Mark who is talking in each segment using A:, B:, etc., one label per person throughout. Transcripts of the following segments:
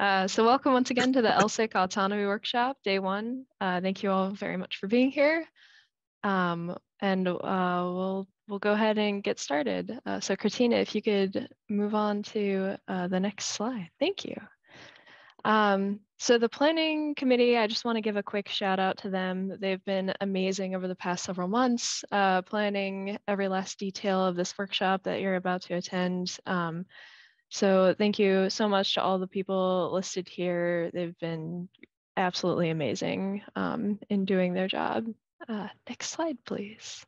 A: Uh, so welcome once again to the LSIC Autonomy Workshop, day one. Uh, thank you all very much for being here. Um, and uh, we'll we'll go ahead and get started. Uh, so Christina, if you could move on to uh, the next slide. Thank you. Um, so the planning committee, I just want to give a quick shout out to them. They've been amazing over the past several months, planning every last detail of this workshop that you're about to attend. Um, so thank you so much to all the people listed here. They've been absolutely amazing um, in doing their job. Uh, next slide, please.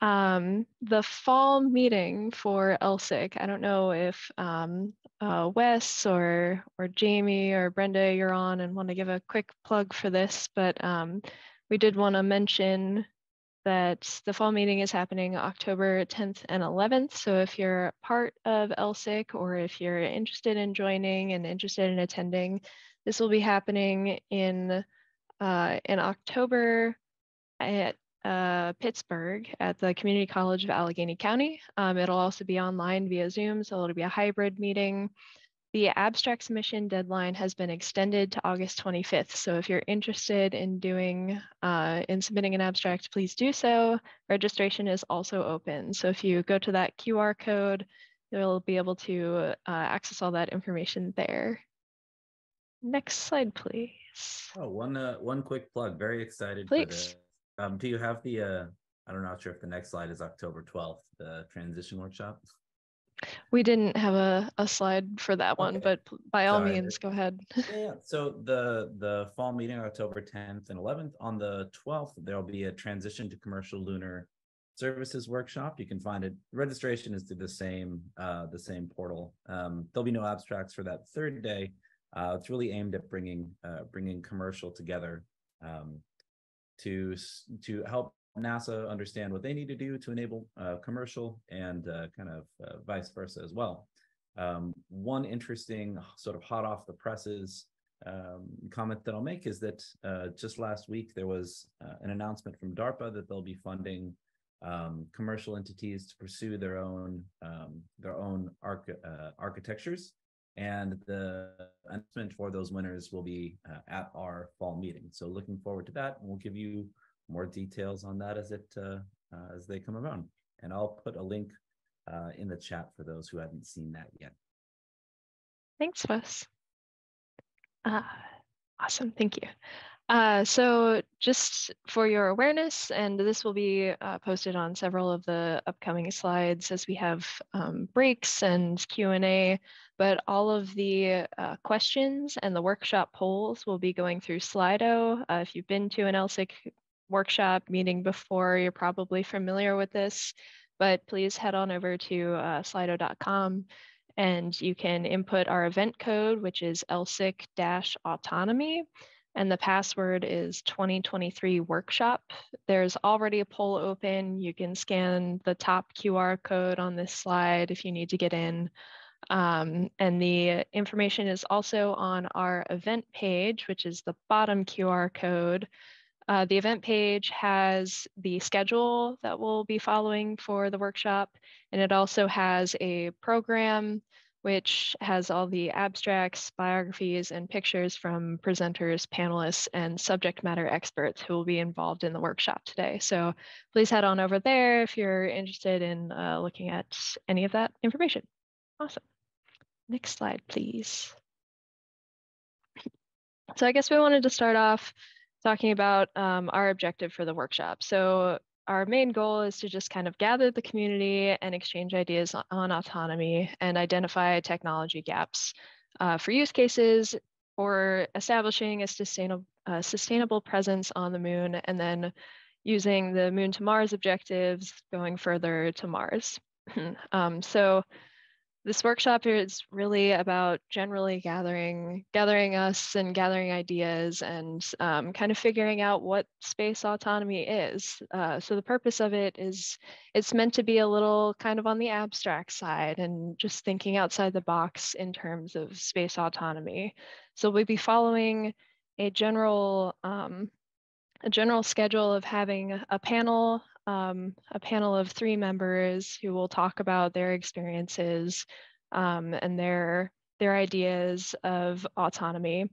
A: Um, the fall meeting for LSIC, I don't know if um, uh, Wes or or Jamie or Brenda, you're on and want to give a quick plug for this, but um, we did want to mention that the fall meeting is happening October 10th and 11th. So if you're part of LSIC or if you're interested in joining and interested in attending, this will be happening in uh, in October at uh, Pittsburgh at the Community College of Allegheny County. Um, it'll also be online via Zoom, so it'll be a hybrid meeting. The abstract submission deadline has been extended to August 25th. So if you're interested in doing, uh, in submitting an abstract, please do so. Registration is also open. So if you go to that QR code, you'll be able to uh, access all that information there. Next slide, please.
B: Oh, one uh, one quick plug. Very excited.
A: Please.
B: For the, um, do you have the? Uh, I don't know. Not sure if the next slide is October twelfth, the transition workshop.
A: We didn't have a, a slide for that one,
B: Okay.
A: but by all
B: Sorry.
A: means, go ahead.
B: Yeah. So the the fall meeting October tenth and eleventh. On the twelfth, there'll be a transition to commercial lunar services workshop. You can find it. Registration is through the same uh, the same portal. Um, there'll be no abstracts for that third day. Uh, it's really aimed at bringing uh, bringing commercial together um, to to help NASA understand what they need to do to enable uh, commercial and uh, kind of uh, vice versa as well. Um, one interesting sort of hot off the presses um, comment that I'll make is that uh, just last week there was uh, an announcement from DARPA that they'll be funding um, commercial entities to pursue their own um, their own arch- uh, architectures, and the announcement for those winners will be at our fall meeting. So looking forward to that, we'll give you more details on that as it uh, uh, as they come around. And I'll put a link uh, in the chat for those who haven't seen that yet.
A: Thanks, Wes. Uh, awesome, thank you. Uh, so just for your awareness, and this will be uh, posted on several of the upcoming slides as we have um, breaks and Q&A, but all of the uh, questions and the workshop polls will be going through Slido. Uh, if you've been to an LSIC workshop meeting before, you're probably familiar with this, but please head on over to uh, slido.com and you can input our event code, which is LSIC-autonomy, and the password is 2023 workshop. There's already a poll open. You can scan the top QR code on this slide if you need to get in. Um, and the information is also on our event page, which is the bottom QR code. Uh, the event page has the schedule that we'll be following for the workshop, and it also has a program which has all the abstracts, biographies, and pictures from presenters, panelists, and subject matter experts who will be involved in the workshop today. So please head on over there if you're interested in uh, looking at any of that information. Awesome. Next slide, please. So I guess we wanted to start off talking about um, our objective for the workshop. So our main goal is to just kind of gather the community and exchange ideas on, on autonomy and identify technology gaps uh, for use cases for establishing a sustainable, uh, sustainable presence on the moon and then using the moon to Mars objectives going further to Mars. um, so this workshop is really about generally gathering gathering us and gathering ideas and um, kind of figuring out what space autonomy is. Uh, so the purpose of it is it's meant to be a little kind of on the abstract side and just thinking outside the box in terms of space autonomy. So we'll be following a general um, a general schedule of having a panel um, a panel of three members who will talk about their experiences um, and their their ideas of autonomy.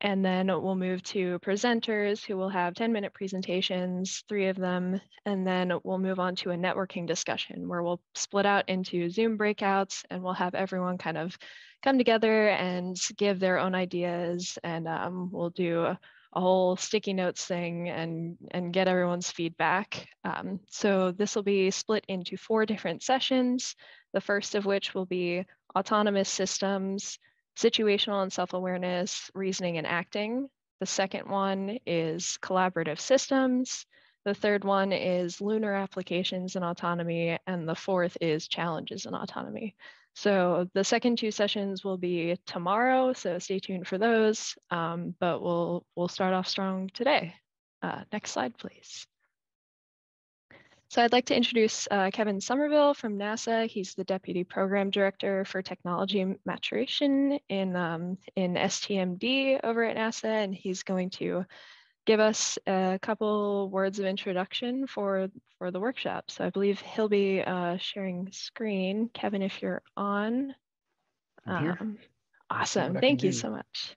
A: And then we'll move to presenters who will have 10 minute presentations, three of them. And then we'll move on to a networking discussion where we'll split out into Zoom breakouts and we'll have everyone kind of come together and give their own ideas. And um, we'll do a, whole sticky notes thing and, and get everyone's feedback. Um, so this will be split into four different sessions. The first of which will be autonomous systems, situational and self-awareness, reasoning and acting. The second one is collaborative systems. The third one is lunar applications and autonomy. And the fourth is challenges and autonomy. So the second two sessions will be tomorrow, so stay tuned for those. Um, but we'll we'll start off strong today. Uh, next slide, please. So I'd like to introduce uh, Kevin Somervill from NASA. He's the Deputy Program Director for Technology Maturation in, um, in STMD over at NASA, and he's going to give us a couple words of introduction for, for the workshop. So I believe he'll be uh, sharing screen. Kevin, if you're on. Um, awesome, thank you do. so much.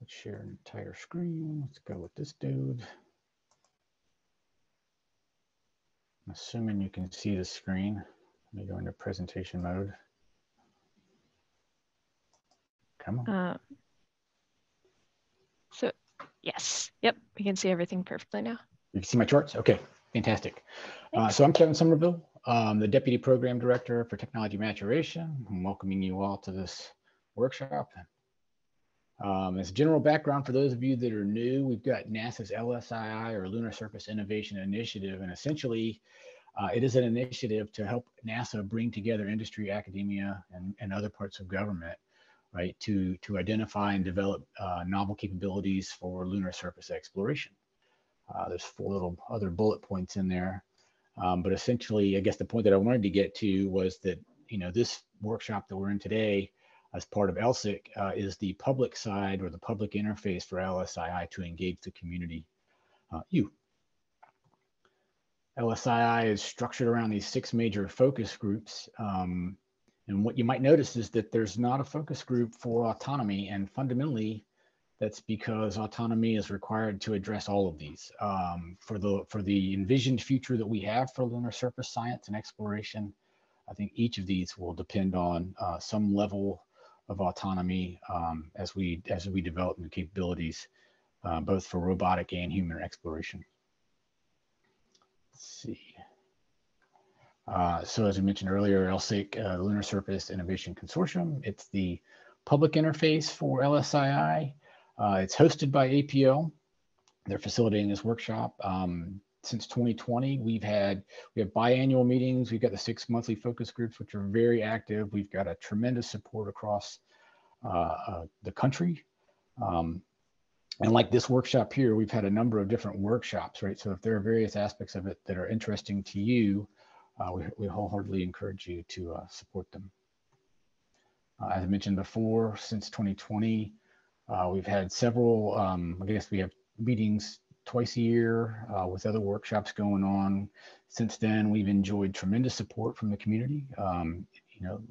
C: Let's share an entire screen. Let's go with this dude. I'm assuming you can see the screen. Let me go into presentation mode. Come on. Uh,
A: so, yes. Yep, we can see everything perfectly now.
C: You can see my charts? Okay, fantastic. Uh, so I'm Kevin Somervill, um, the Deputy Program Director for Technology Maturation. I'm welcoming you all to this workshop. Um, as general background for those of you that are new, we've got NASA's LSII or Lunar Surface Innovation Initiative, and essentially uh, it is an initiative to help NASA bring together industry, academia, and, and other parts of government, right, to, to identify and develop uh, novel capabilities for lunar surface exploration. Uh, there's four little other bullet points in there. Um, but essentially, I guess the point that I wanted to get to was that, you know, this workshop that we're in today as part of LSIC uh, is the public side or the public interface for LSII to engage the community. Uh, you. LSII is structured around these six major focus groups. Um, and what you might notice is that there's not a focus group for autonomy. And fundamentally, that's because autonomy is required to address all of these. Um, for, the, for the envisioned future that we have for lunar surface science and exploration, I think each of these will depend on uh, some level of autonomy um, as we as we develop new capabilities, uh, both for robotic and human exploration. Let's see. Uh, so as we mentioned earlier, LSIC, uh, Lunar Surface Innovation Consortium, it's the public interface for LSII. Uh, it's hosted by APL. They're facilitating this workshop. Um, since 2020, we've had we have biannual meetings. We've got the six monthly focus groups, which are very active. We've got a tremendous support across uh, uh, the country. Um, and like this workshop here, we've had a number of different workshops, right? So if there are various aspects of it that are interesting to you, we, we wholeheartedly encourage you to uh, support them. Uh, as I mentioned before, since 2020, uh, we've had several, um, I guess we have meetings twice a year uh, with other workshops going on. Since then, we've enjoyed tremendous support from the community. Um, you know,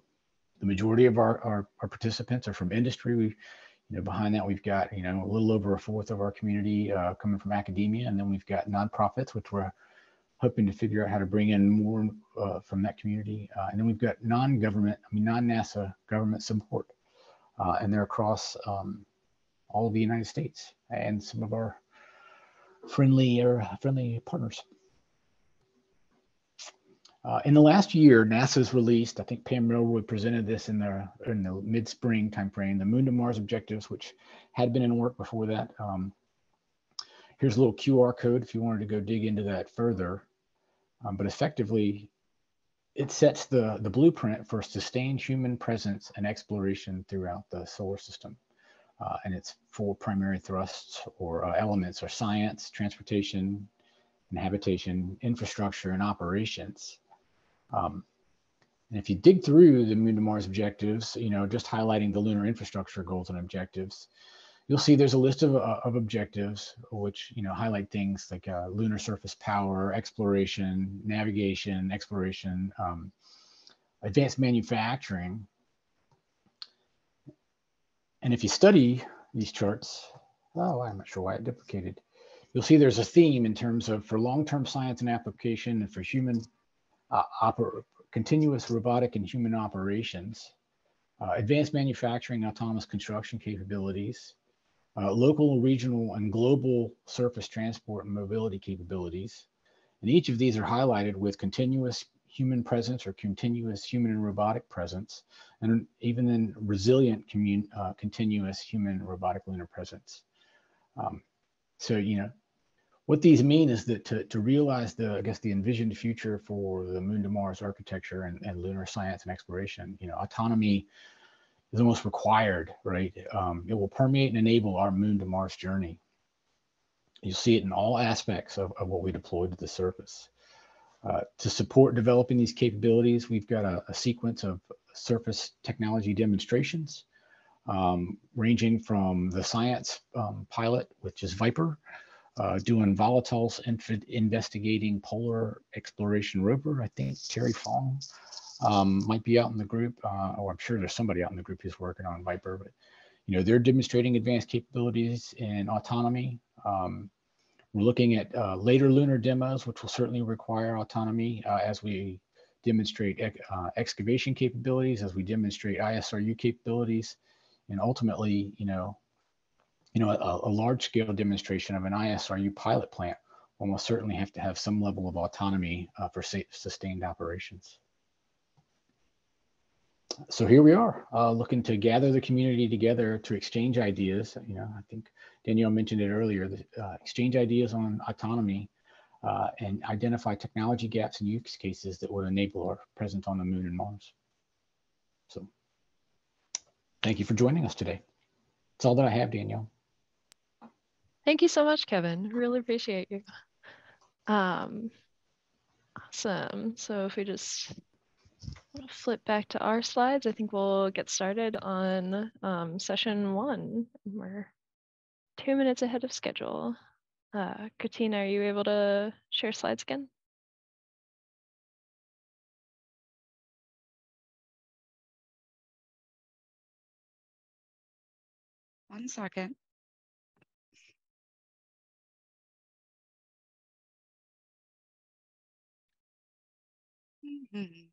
C: the majority of our, our, our, participants are from industry. We, you know, behind that, we've got, you know, a little over a fourth of our community uh, coming from academia. And then we've got nonprofits, which we're hoping to figure out how to bring in more uh, from that community. Uh, and then we've got non-government, I mean, non-NASA government support. Uh, and they're across um, all of the United States and some of our friendly or friendly partners. Uh, in the last year, NASA's released, I think Pam Melroy presented this in the, in the mid-spring timeframe, the Moon to Mars objectives, which had been in work before that. Um, here's a little QR code if you wanted to go dig into that further. Um, but effectively, it sets the, the blueprint for sustained human presence and exploration throughout the solar system uh, and its four primary thrusts or uh, elements are science, transportation, and habitation, infrastructure, and operations. Um, and if you dig through the Moon to Mars objectives, you know, just highlighting the lunar infrastructure goals and objectives, you'll see there's a list of, uh, of objectives which you know highlight things like uh, lunar surface power, exploration, navigation, exploration, um, advanced manufacturing. And if you study these charts, oh, I'm not sure why it duplicated. You'll see there's a theme in terms of for long-term science and application and for human uh, continuous robotic and human operations, uh, advanced manufacturing, autonomous construction capabilities, uh, local, regional, and global surface transport and mobility capabilities. And each of these are highlighted with continuous human presence or continuous human and robotic presence, and even then resilient uh, continuous human robotic lunar presence. Um, so, you know, what these mean is that to, to realize the, I guess, the envisioned future for the moon to Mars architecture and, and lunar science and exploration, you know, autonomy is almost required, right? Um, it will permeate and enable our moon to Mars journey. You'll see it in all aspects of, of what we deploy to the surface. Uh, to support developing these capabilities, we've got a, a sequence of surface technology demonstrations, um, ranging from the science um, pilot, which is Viper, uh, doing volatiles investigating polar exploration rover. I think Terry Fong um, might be out in the group, uh, or I'm sure there's somebody out in the group who's working on Viper, but you know, they're demonstrating advanced capabilities in autonomy. Um, we're looking at uh, later lunar demos, which will certainly require autonomy uh, as we demonstrate uh, excavation capabilities, as we demonstrate ISRU capabilities, and ultimately, you know, you know, a, a large scale demonstration of an ISRU pilot plant will most certainly have to have some level of autonomy uh, for sustained operations so here we are, uh, looking to gather the community together to exchange ideas. You know, I think Danielle mentioned it earlier, the, uh, exchange ideas on autonomy uh, and identify technology gaps and use cases that would enable our presence on the moon and Mars. So thank you for joining us today. That's all that I have, Danielle.
A: Thank you so much, Kevin. Really appreciate you. Um, awesome. So if we just flip back to our slides. I think we'll get started on um, session one. We're two minutes ahead of schedule. Uh, Katina, are you able to share slides again?
D: One second. Mm -hmm.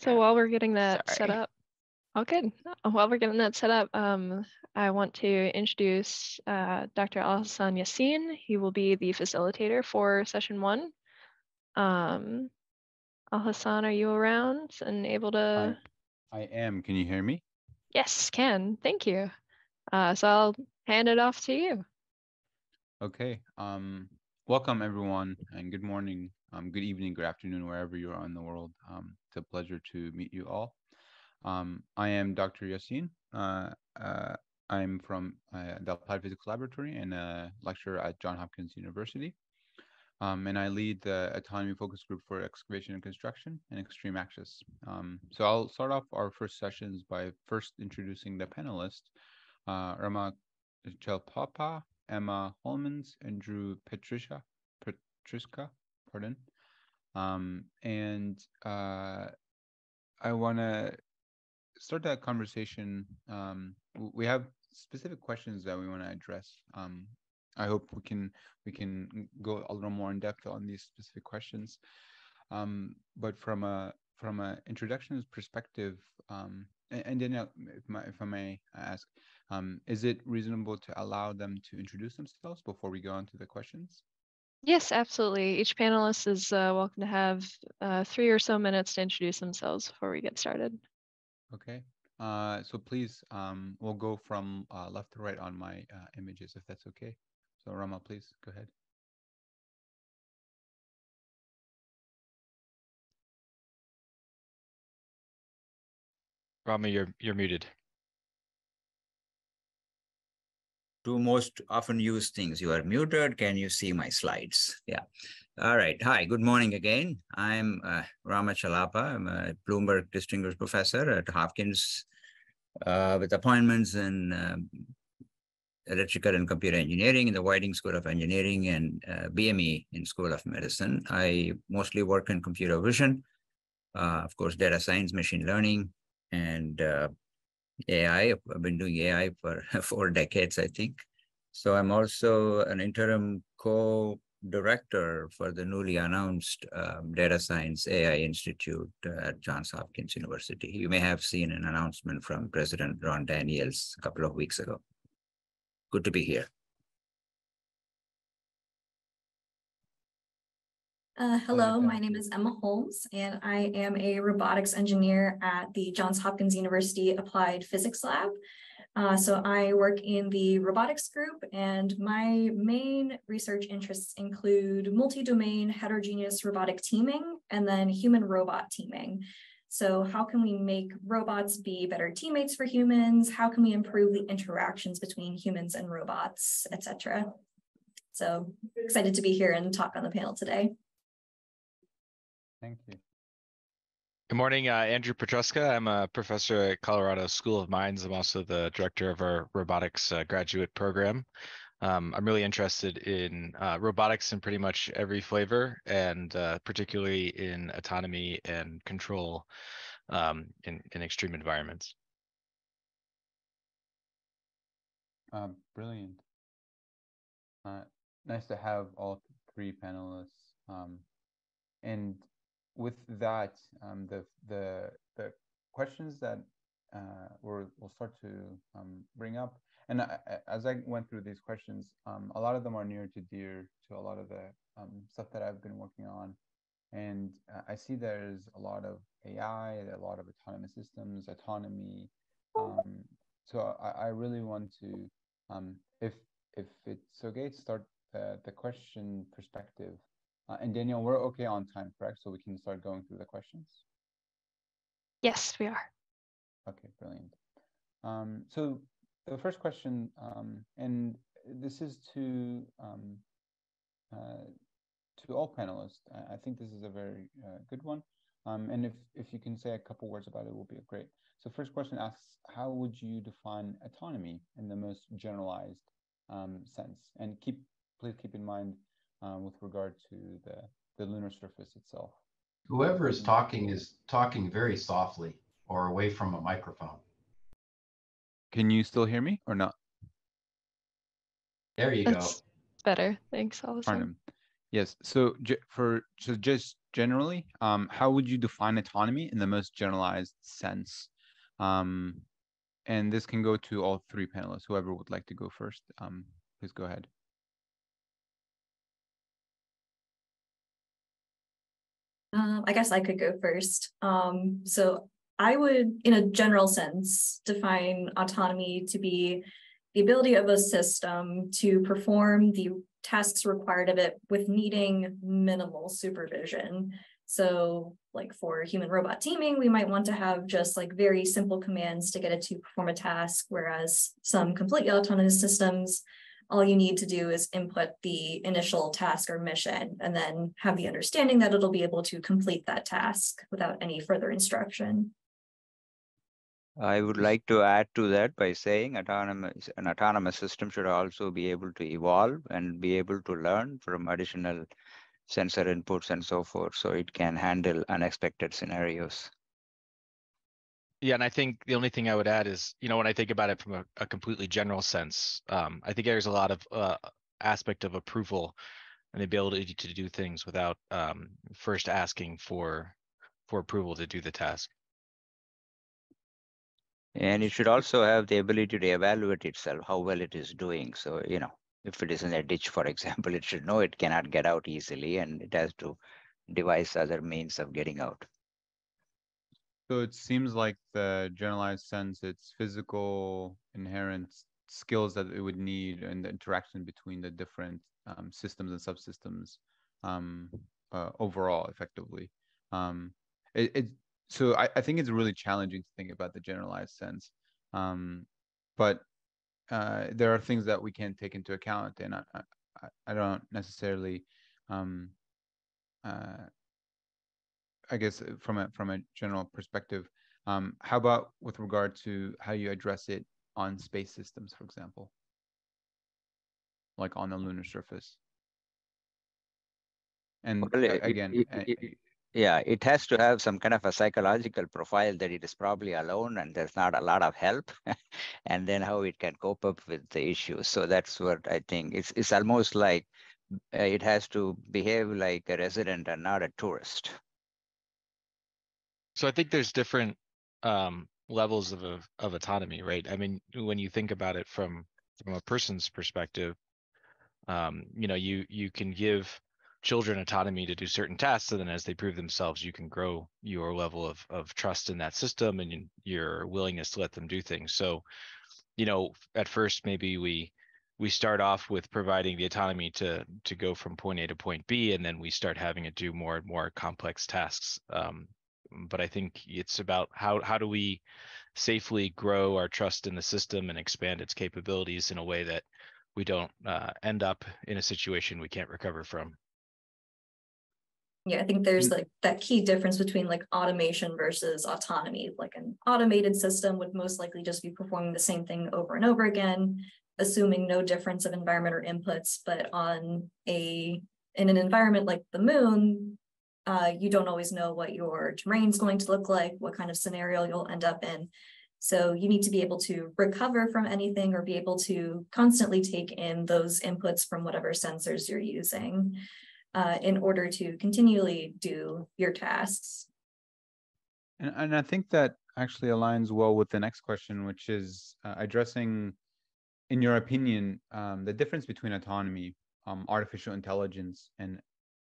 A: So while we're getting that set up, all good. While we're getting that set up, um, I want to introduce uh, Dr. Alhassan Yassin. He will be the facilitator for session one. Um, Alhassan, are you around and able to?
E: I am. Can you hear me?
A: Yes, can. Thank you. Uh, so I'll hand it off to you.
E: Okay. Um, welcome everyone and good morning, um, good evening, good afternoon, wherever you are in the world. Um, it's a pleasure to meet you all. Um, I am Dr. Yassin. Uh, uh, I'm from uh, the Applied Physics Laboratory and a lecturer at Johns Hopkins University. Um, and I lead the autonomy focus group for excavation and construction and extreme access. Um, so I'll start off our first sessions by first introducing the panelists, uh, Rama Chellappa, Emma Holmes, and Drew Patricia, Patriska, pardon. Um, and uh, I want to start that conversation. Um, we have specific questions that we want to address. Um, I hope we can we can go a little more in depth on these specific questions. Um, but from a from an introduction perspective, um, and, and if, my, if I may ask, um, is it reasonable to allow them to introduce themselves before we go on to the questions?
A: Yes, absolutely. Each panelist is uh, welcome to have uh, three or so minutes to introduce themselves before we get started.
E: Okay. Uh, so please, um, we'll go from uh, left to right on my uh, images, if that's okay. So Rama, please go ahead.
F: Rama, you're you're muted. Two most often used things. You are muted. Can you see my slides? Yeah. All right. Hi, good morning again. I'm uh, Rama Chellappa. I'm a Bloomberg Distinguished Professor at Hopkins uh, with appointments in um, electrical and computer engineering in the Whiting School of Engineering and uh, BME in School of Medicine. I mostly work in computer vision, uh, of course, data science, machine learning, and uh, AI. I've been doing AI for four decades, I think. So I'm also an interim co-director for the newly announced um, Data Science AI Institute at Johns Hopkins University. You may have seen an announcement from President Ron Daniels a couple of weeks ago. Good to be here.
G: Uh, hello, my name is Emma Holmes, and I am a robotics engineer at the Johns Hopkins University Applied Physics Lab. Uh, so I work in the robotics group, and my main research interests include multi-domain heterogeneous robotic teaming and then human-robot teaming. So how can we make robots be better teammates for humans? How can we improve the interactions between humans and robots, etc. So excited to be here and talk on the panel today.
E: Thank you.
H: Good morning, uh, Andrew Petruska. I'm a professor at Colorado School of Mines. I'm also the director of our robotics uh, graduate program. Um, I'm really interested in uh, robotics in pretty much every flavor, and uh, particularly in autonomy and control um, in, in extreme environments.
E: Uh, brilliant. Uh, nice to have all three panelists. Um, and with that, um, the the the questions that uh, we're, we'll start to um, bring up, and I, as I went through these questions, um, a lot of them are near to dear to a lot of the um, stuff that I've been working on, and uh, I see there's a lot of AI, a lot of autonomous systems, autonomy. Um, so I, I really want to, um, if if it's okay, to start the the question perspective uh, and Daniel, we're okay on time, correct? So we can start going through the questions?
A: Yes, we are.
E: Okay, brilliant. Um, so the first question, um, and this is to um, uh, to all panelists. I think this is a very uh, good one. Um, and if, if you can say a couple words about it, will be great. So first question asks, how would you define autonomy in the most generalized um, sense? And keep please keep in mind um, with regard to the, the lunar surface itself.
I: Whoever is talking is talking very softly or away from a microphone.
E: Can you still hear me or not?
I: There you
A: That's
I: go.
A: better. Thanks, Alhassan.
E: Arnhem. Yes. So for so just generally, um, how would you define autonomy in the most generalized sense? Um, and this can go to all three panelists. Whoever would like to go first, um, please go ahead.
G: Um, I guess I could go first. Um, so I would, in a general sense, define autonomy to be the ability of a system to perform the tasks required of it with needing minimal supervision. So like for human robot teaming, we might want to have just like very simple commands to get it to perform a task, whereas some completely autonomous systems all you need to do is input the initial task or mission and then have the understanding that it'll be able to complete that task without any further instruction.
F: I would like to add to that by saying autonomous, an autonomous system should also be able to evolve and be able to learn from additional sensor inputs and so forth, so it can handle unexpected scenarios.
H: Yeah, and I think the only thing I would add is, you know, when I think about it from a, a completely general sense, um, I think there's a lot of uh, aspect of approval and the ability to do things without um, first asking for for approval to do the task.
F: And it should also have the ability to evaluate itself, how well it is doing. So, you know, if it is in a ditch, for example, it should know it cannot get out easily and it has to devise other means of getting out.
E: So it seems like the generalized sense, it's physical inherent skills that it would need and the interaction between the different um, systems and subsystems um, uh, overall effectively. Um, it, it, so I, I think it's really challenging to think about the generalized sense. Um, but uh, there are things that we can take into account, and I, I, I don't necessarily, um, uh, I guess, uh, from a from a general perspective. Um, how about with regard to how you address it on space systems, for example, like on the lunar surface? And
F: Well, it-
E: again,
F: it- it- Yeah, it has to have some kind of a psychological profile that it is probably alone and there's not a lot of help, and then how it can cope up with the issues. So that's what I think. It's it's almost like uh, it has to behave like a resident and not a tourist.
H: So I think there's different um, levels of, of autonomy, right? I mean, when you think about it from from a person's perspective, um, you know, you you can give children autonomy to do certain tasks, and then as they prove themselves, you can grow your level of of trust in that system and your willingness to let them do things. So, you know, at first maybe we we start off with providing the autonomy to to go from point A to point B, and then we start having it do more and more complex tasks. Um, but I think it's about how how do we safely grow our trust in the system and expand its capabilities in a way that we don't uh, end up in a situation we can't recover from.
G: Yeah, I think there's like that key difference between like automation versus autonomy. Like an automated system would most likely just be performing the same thing over and over again, assuming no difference of environment or inputs. But on a in an environment like the moon, uh, you don't always know what your terrain is going to look like, what kind of scenario you'll end up in. So you need to be able to recover from anything or be able to constantly take in those inputs from whatever sensors you're using uh, in order to continually do your tasks.
E: And, and I think that actually aligns well with the next question, which is uh, addressing, in your opinion, um, the difference between autonomy, um, artificial intelligence, and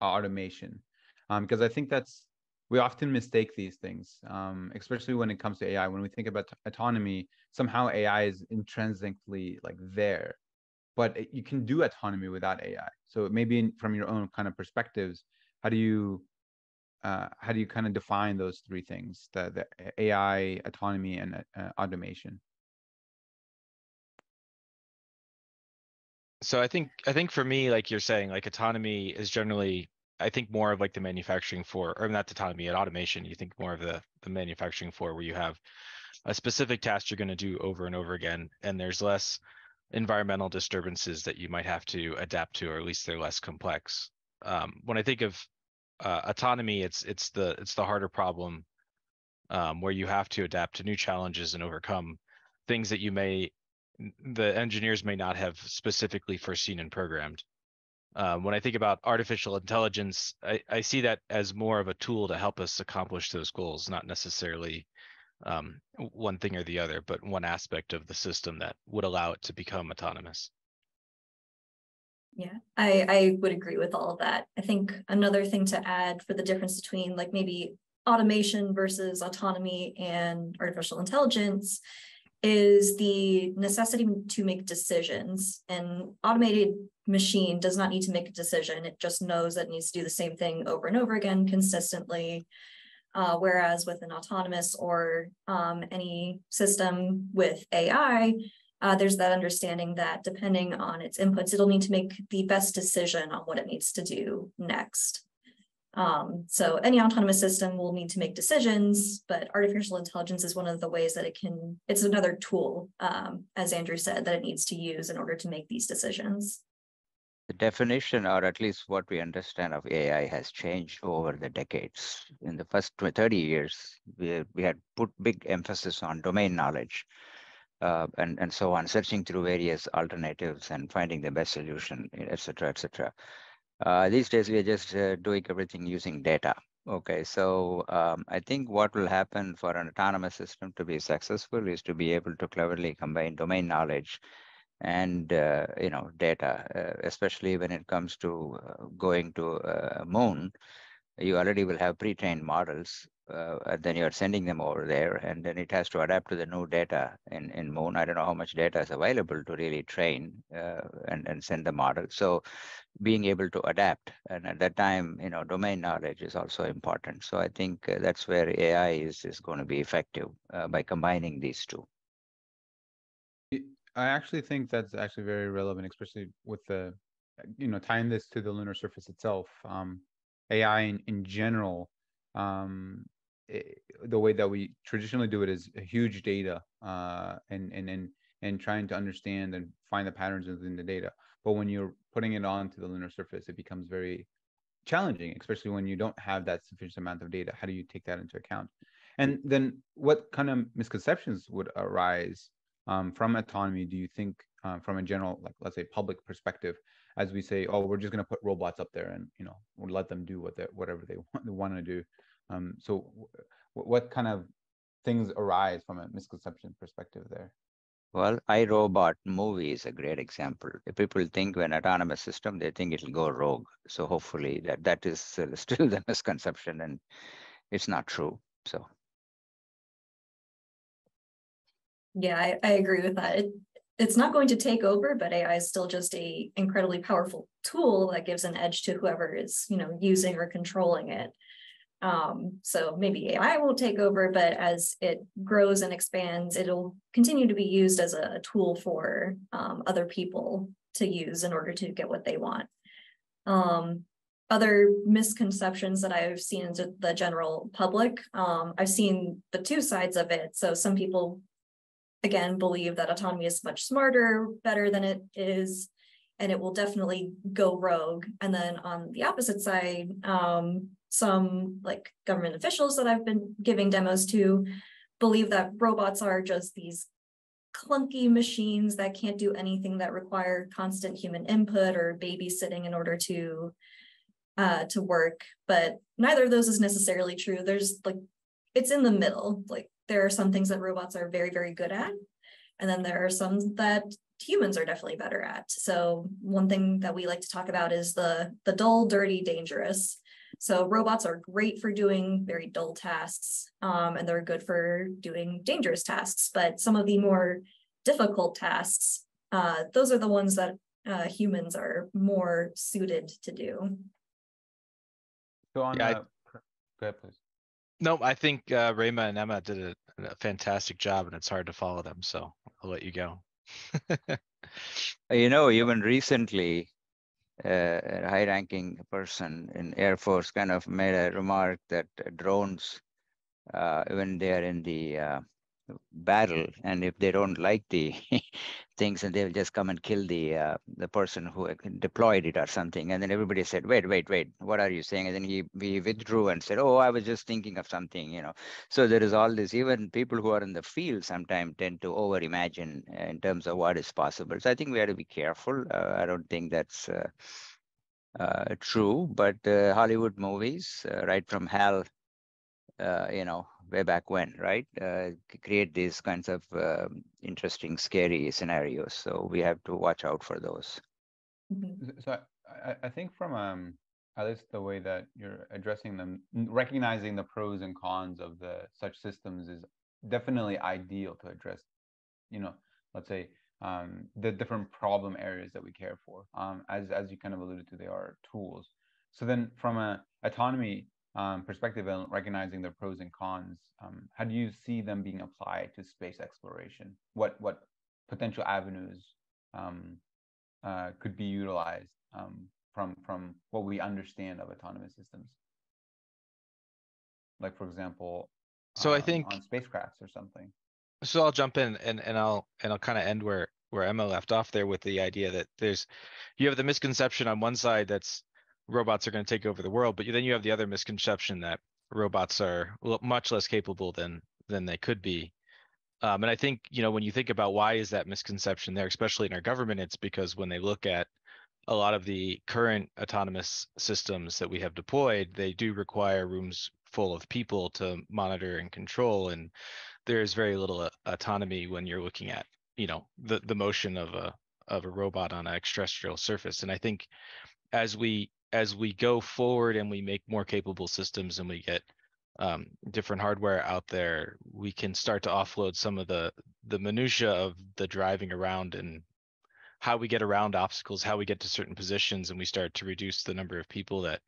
E: automation. Because I think that's, we often mistake these things, um, especially when it comes to AI. When we think about autonomy, somehow AI is intrinsically like there, but it, you can do autonomy without AI. So maybe in, from your own kind of perspectives, how do you uh, how do you kind of define those three things: the the AI, autonomy, and uh, automation?
H: So I think I think for me, like you're saying, like autonomy is generally I think more of like the manufacturing for, or not autonomy and automation. You think more of the the manufacturing for where you have a specific task you're going to do over and over again, and there's less environmental disturbances that you might have to adapt to, or at least they're less complex. Um, when I think of uh, autonomy, it's it's the it's the harder problem um, where you have to adapt to new challenges and overcome things that you may the engineers may not have specifically foreseen and programmed. Um, when I think about artificial intelligence, I, I, see that as more of a tool to help us accomplish those goals, not necessarily um, one thing or the other, but one aspect of the system that would allow it to become autonomous.
G: Yeah, I, I would agree with all of that. I think another thing to add for the difference between like maybe automation versus autonomy and artificial intelligence is the necessity to make decisions. An automated machine does not need to make a decision. It just knows that it needs to do the same thing over and over again consistently. Uh, whereas with an autonomous or um, any system with AI, uh, there's that understanding that depending on its inputs, it'll need to make the best decision on what it needs to do next. Um, so any autonomous system will need to make decisions, but artificial intelligence is one of the ways that it can, it's another tool, um, as Andrew said, that it needs to use in order to make these decisions.
F: The definition, or at least what we understand of AI, has changed over the decades. In the first 30 years, we, we had put big emphasis on domain knowledge uh, and, and so on, searching through various alternatives and finding the best solution, et cetera, et cetera. Uh, these days, we are just uh, doing everything using data. Okay, so um, I think what will happen for an autonomous system to be successful is to be able to cleverly combine domain knowledge and uh, you know data, uh, especially when it comes to uh, going to a moon. You already will have pre-trained models, uh, and then you're sending them over there, and then it has to adapt to the new data in, in Moon. I don't know how much data is available to really train uh, and, and send the model. So being able to adapt, and at that time, you know, domain knowledge is also important. So I think uh, that's where AI is, is going to be effective uh, by combining these two.
E: I actually think that's actually very relevant, especially with the, you know, tying this to the lunar surface itself. Um, AI in, in general, um, it, the way that we traditionally do it is huge data, uh, and and and and trying to understand and find the patterns within the data. But when you're putting it onto the lunar surface, it becomes very challenging, especially when you don't have that sufficient amount of data. How do you take that into account? And then what kind of misconceptions would arise um, from autonomy do you think uh, from a general, like let's say public perspective, as we say, oh, we're just going to put robots up there and, you know, let them do what they, whatever they want, they want to do. Um, so what kind of things arise from a misconception perspective there?
F: Well, iRobot movie is a great example. If people think when autonomous system, they think it'll go rogue. So hopefully that that is still the misconception, and it's not true. So.
G: Yeah, I, I agree with that. It, it's not going to take over, but AI is still just a incredibly powerful tool that gives an edge to whoever is, you know, using or controlling it. Um, so maybe AI won't take over, but as it grows and expands, it'll continue to be used as a tool for um, other people to use in order to get what they want. Um, other misconceptions that I've seen in the general public, um, I've seen the two sides of it. So some people, again, believe that autonomy is much smarter, better than it is, and it will definitely go rogue. And then on the opposite side, um, some like government officials that I've been giving demos to believe that robots are just these clunky machines that can't do anything that require constant human input or babysitting in order to uh, to work. But neither of those is necessarily true. There's like it's in the middle. Like there are some things that robots are very very good at, and then there are some that humans are definitely better at. So one thing that we like to talk about is the the dull, dirty, dangerous. So robots are great for doing very dull tasks, um, and they're good for doing dangerous tasks. But some of the more difficult tasks, uh, those are the ones that uh, humans are more suited to do.
E: Go on
H: Yeah, I-
E: go ahead, please.
H: No, I think uh, Rama and Emma did a, a fantastic job, and it's hard to follow them. So I'll let you go.
F: You know, even recently, uh, a high-ranking person in Air Force kind of made a remark that uh, drones, uh, when they're in the uh, battle, and if they don't like the things, and they'll just come and kill the uh, the person who uh, deployed it or something. And then everybody said, "Wait, wait, wait! What are you saying?" And then he he withdrew and said, "Oh, I was just thinking of something," you know. So there is all this. Even people who are in the field sometimes tend to over imagine in terms of what is possible. So I think we have to be careful. Uh, I don't think that's uh, uh, true, but uh, Hollywood movies, uh, right from hell, uh, you know, way back when, right, uh, create these kinds of um interesting, scary scenarios. So we have to watch out for those.
G: Mhm.
E: So I, I, I think from um, at least the way that you're addressing them, recognizing the pros and cons of the such systems is definitely ideal to address, you know, let's say um, the different problem areas that we care for. Um, as as you kind of alluded to, they are tools. So then, from a autonomy um, perspective and recognizing the pros and cons, um, how do you see them being applied to space exploration? What what potential avenues um, uh, could be utilized um, from from what we understand of autonomous systems. Like for example,
H: So I
E: um,
H: think-
E: on spacecrafts or something.
H: So I'll jump in and, and I'll, and I'll kind of end where, where Emma left off there with the idea that there's, you have the misconception on one side that's robots are going to take over the world, but then you have the other misconception that robots are much less capable than, than they could be. Um, and I think, you know, when you think about why is that misconception there, especially in our government, it's because when they look at a lot of the current autonomous systems that we have deployed, they do require rooms full of people to monitor and control. And there's very little uh, autonomy when you're looking at, you know, the, the motion of a, of a robot on an extraterrestrial surface. And I think as we, as we go forward and we make more capable systems and we get um, different hardware out there, we can start to offload some of the, the minutia of the driving around and how we get around obstacles, how we get to certain positions, and we start to reduce the number of people that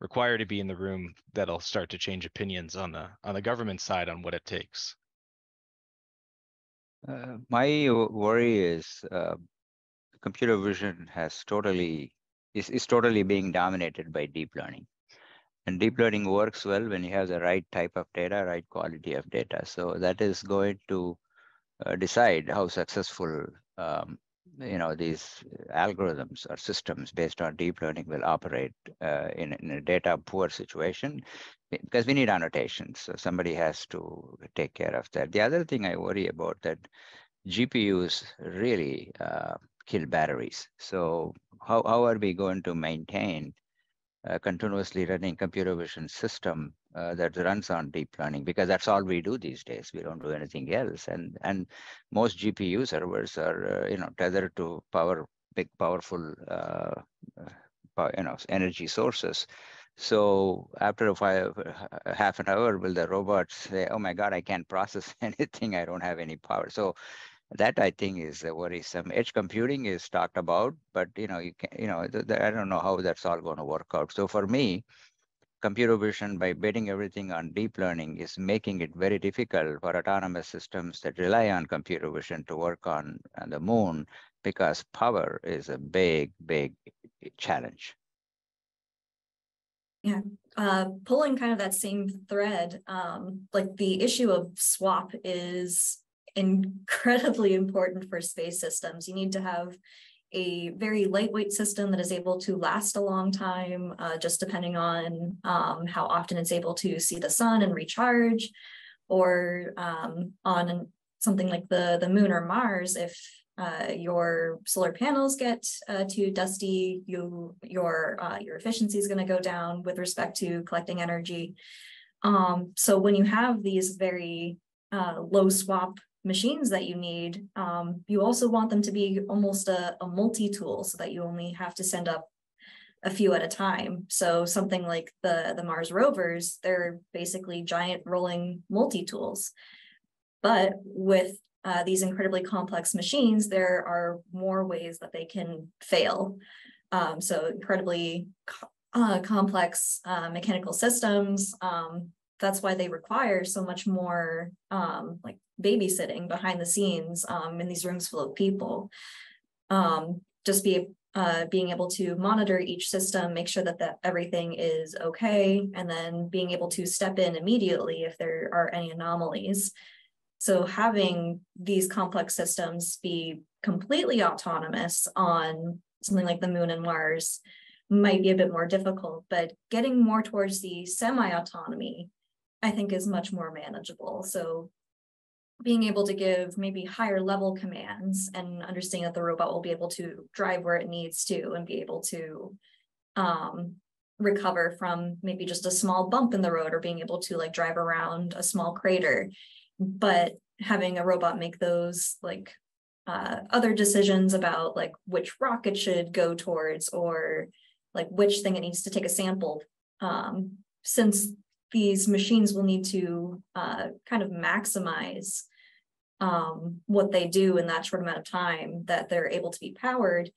H: require to be in the room. That'll start to change opinions on the on the government side on what it takes.
F: Uh, my worry is uh, computer vision has totally is, is totally being dominated by deep learning. And deep learning works well when you have the right type of data, right quality of data. So that is going to uh, decide how successful um, you know these algorithms or systems based on deep learning will operate uh, in, in a data poor situation because we need annotations so somebody has to take care of that the other thing i worry about that gpus really uh, kill batteries so how, how are we going to maintain a continuously running computer vision system uh, that runs on deep learning because that's all we do these days. We don't do anything else. And and most GPU servers are uh, you know tethered to power big powerful uh, uh you know energy sources. So after a five a half an hour, will the robots say, "Oh my God, I can't process anything. I don't have any power." So that I think is worrisome. Edge computing is talked about, but you know you can you know I don't know how that's all going to work out. So for me, computer vision by betting everything on deep learning is making it very difficult for autonomous systems that rely on computer vision to work on, on the moon because power is a big, big challenge.
G: Yeah, uh, pulling kind of that same thread, um, like the issue of swap is incredibly important for space systems. You need to have a very lightweight system that is able to last a long time, uh, just depending on um, how often it's able to see the sun and recharge, or um, on something like the, the moon or Mars, if uh, your solar panels get uh, too dusty, you your uh, your efficiency is going to go down with respect to collecting energy. Um, so when you have these very uh, low swap machines that you need, um, you also want them to be almost a, a multi-tool so that you only have to send up a few at a time. So something like the, the Mars rovers, they're basically giant rolling multi-tools. But with uh, these incredibly complex machines, there are more ways that they can fail. Um, so incredibly uh, complex uh, mechanical systems. Um, that's why they require so much more um, like babysitting behind the scenes um, in these rooms full of people. Um, just be uh, being able to monitor each system, make sure that, that everything is okay, and then being able to step in immediately if there are any anomalies. So having these complex systems be completely autonomous on something like the moon and Mars might be a bit more difficult, but getting more towards the semi-autonomy, I think is much more manageable. So being able to give maybe higher level commands and understanding that the robot will be able to drive where it needs to and be able to um, recover from maybe just a small bump in the road or being able to like drive around a small crater. But having a robot make those like uh, other decisions about like which rock it should go towards or like which thing it needs to take a sample um, since these machines will need to uh, kind of maximize um, what they do in that short amount of time that they're able to be powered.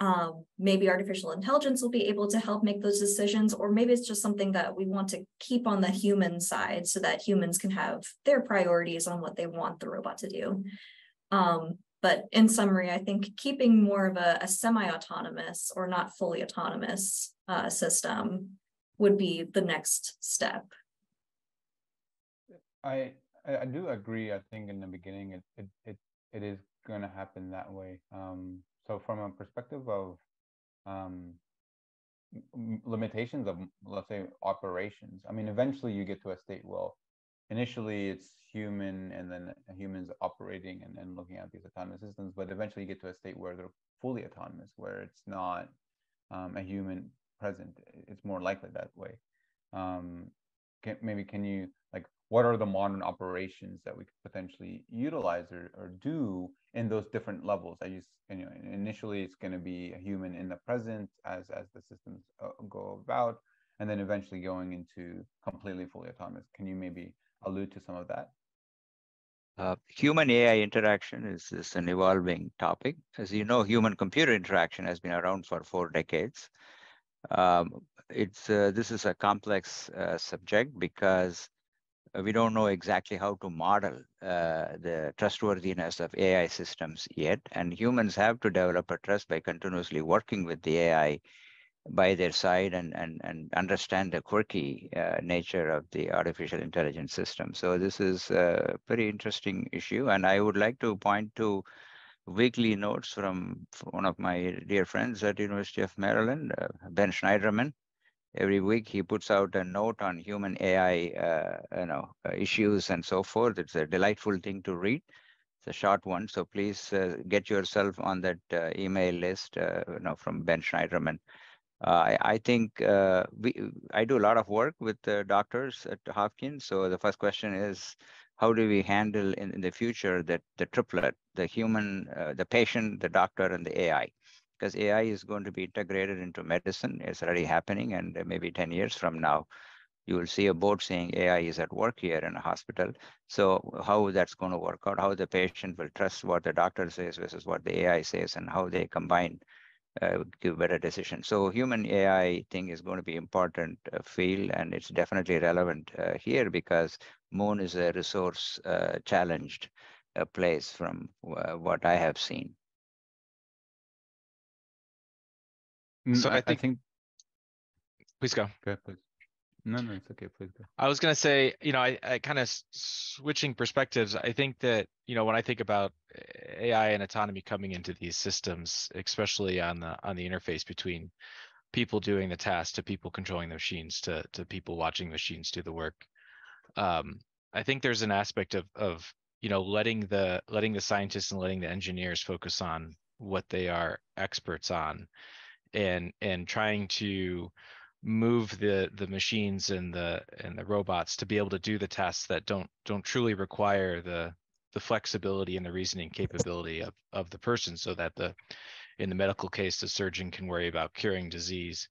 G: Um, maybe artificial intelligence will be able to help make those decisions, or maybe it's just something that we want to keep on the human side so that humans can have their priorities on what they want the robot to do. Um, but in summary, I think keeping more of a, a semi-autonomous or not fully autonomous uh, system would be the next step.
E: I I, do agree. I think in the beginning, it it it, it is going to happen that way. Um, so from a perspective of um, limitations of let's say operations, I mean, eventually you get to a state well, initially it's human and then humans operating and then looking at these autonomous systems, but eventually you get to a state where they're fully autonomous, where it's not um, a human present. It's more likely that way. Um, can, maybe can you like what are the modern operations that we could potentially utilize or, or do in those different levels? I use you know initially it's going to be a human in the present as as the systems uh, go about, and then eventually going into completely fully autonomous. Can you maybe allude to some of that?
F: Uh, human AI interaction is, is an evolving topic. As you know, human computer interaction has been around for four decades. Um, it's uh, this is a complex uh, subject because we don't know exactly how to model uh, the trustworthiness of AI systems yet. And humans have to develop a trust by continuously working with the AI by their side and, and, and understand the quirky uh, nature of the artificial intelligence system. So this is a pretty interesting issue. And I would like to point to weekly notes from one of my dear friends at University of Maryland, uh, Ben Shneiderman. every week he puts out a note on human AI, uh, you know, uh, issues and so forth. It's a delightful thing to read. It's a short one, so please uh, get yourself on that uh, email list, uh, you know, from Ben Shneiderman. Uh, I, I, think we, I do a lot of work with doctors at Hopkins. So the first question is, how do we handle in, in the future that the triplet, the human, the patient, the doctor, and the AI? because AI is going to be integrated into medicine. It's already happening, and maybe 10 years from now, you will see a board saying AI is at work here in a hospital. So how that's going to work out, how the patient will trust what the doctor says versus what the AI says, and how they combine uh, give better decisions. So human AI thing is going to be important uh, field, and it's definitely relevant uh, here because Moon is a resource uh, challenged uh, place from uh, what I have seen.
H: So I
E: I
H: think,
E: think,
H: please go.
E: go ahead, please. No, no, it's okay, please go.
H: I was gonna say, you know, I, I kind of switching perspectives. I think that, you know, when I think about AI and autonomy coming into these systems, especially on the on the interface between people doing the task to people controlling the machines to to people watching machines do the work. Um, I think there's an aspect of of you know letting the letting the scientists and letting the engineers focus on what they are experts on and and trying to move the the machines and the and the robots to be able to do the tasks that don't don't truly require the the flexibility and the reasoning capability of of the person so that the in the medical case the surgeon can worry about curing disease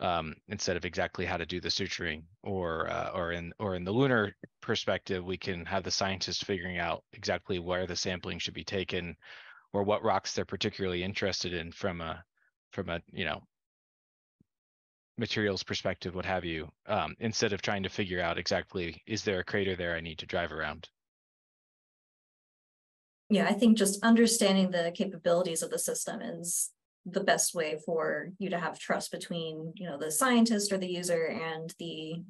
H: um, instead of exactly how to do the suturing or uh, or in or in the lunar perspective we can have the scientists figuring out exactly where the sampling should be taken or what rocks they're particularly interested in from a from a you know materials perspective, what have you, um, instead of trying to figure out exactly is there a crater there I need to drive around.
G: Yeah, I think just understanding the capabilities of the system is the best way for you to have trust between you know the scientist or the user and the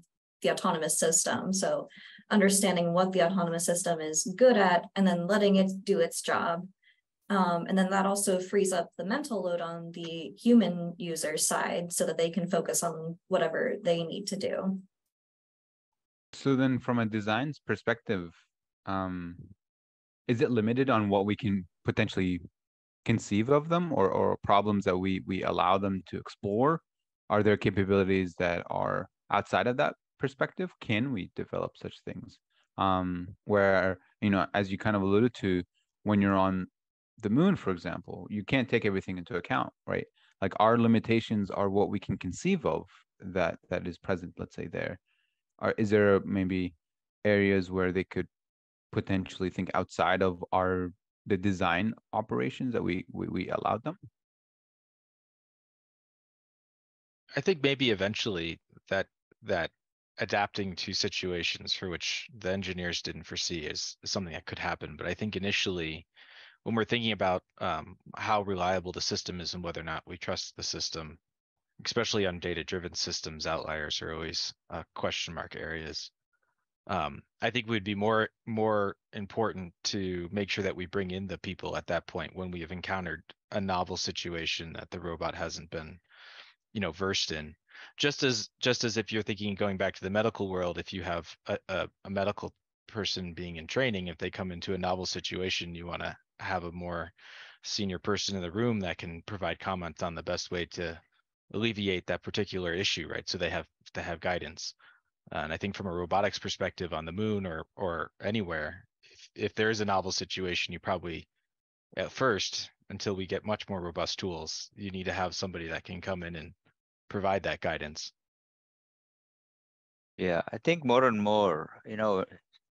G: the autonomous system so understanding what the autonomous system is good at and then letting it do its job um, and then that also frees up the mental load on the human user side so that they can focus on whatever they need to do.
E: So then from a design perspective, um, is it limited on what we can potentially conceive of them or, or problems that we, we allow them to explore? Are there capabilities that are outside of that perspective? Can we develop such things? Um, where, you know, as you kind of alluded to, when you're on the moon, for example, you can't take everything into account, right? Like our limitations are what we can conceive of that that is present, let's say there. Are is there maybe areas where they could potentially think outside of our the design operations that we we, we allowed them?
H: I think maybe eventually that that adapting to situations for which the engineers didn't foresee is, something that could happen. But I think initially when we're thinking about um, how reliable the system is and whether or not we trust the system, especially on data-driven systems, outliers are always uh, question mark areas. Um, I think would be more more important to make sure that we bring in the people at that point when we have encountered a novel situation that the robot hasn't been, you know, versed in. Just as just as if you're thinking going back to the medical world, if you have a, a, a medical person being in training, if they come into a novel situation, you want to have a more senior person in the room that can provide comments on the best way to alleviate that particular issue, right? So they have to have guidance. Uh, and I think from a robotics perspective on the moon or or anywhere, if, if there is a novel situation, you probably at first, until we get much more robust tools, you need to have somebody that can come in and provide that guidance.
F: Yeah, I think more and more, you know,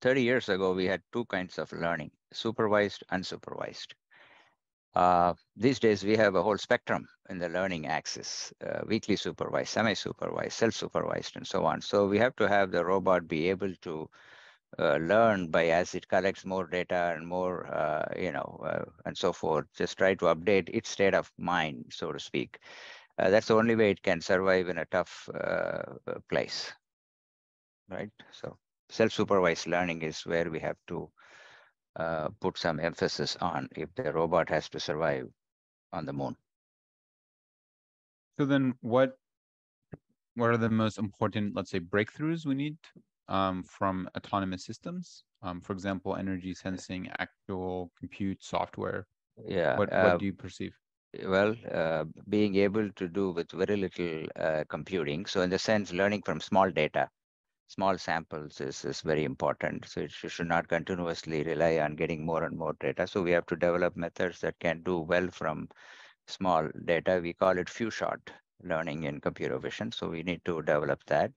F: 30 years ago, we had two kinds of learning, supervised, unsupervised. Uh, these days, we have a whole spectrum in the learning axis, uh, weakly supervised, semi-supervised, self-supervised, and so on. So we have to have the robot be able to uh, learn by as it collects more data and more, uh, you know, uh, and so forth. Just try to update its state of mind, so to speak. That's the only way it can survive in a tough place, right? So self-supervised learning is where we have to uh, put some emphasis on if the robot has to survive on the moon.
E: So then what what are the most important, let's say, breakthroughs we need um, from autonomous systems? Um, for example, energy sensing, actual compute software.
F: Yeah.
E: What,
F: uh,
E: do you perceive?
F: well, uh, being able to do with very little uh, computing. So in the sense, learning from small data, small samples is, is very important. So it should, not continuously rely on getting more and more data. So we have to develop methods that can do well from small data. We call it few shot learning in computer vision. So we need to develop that.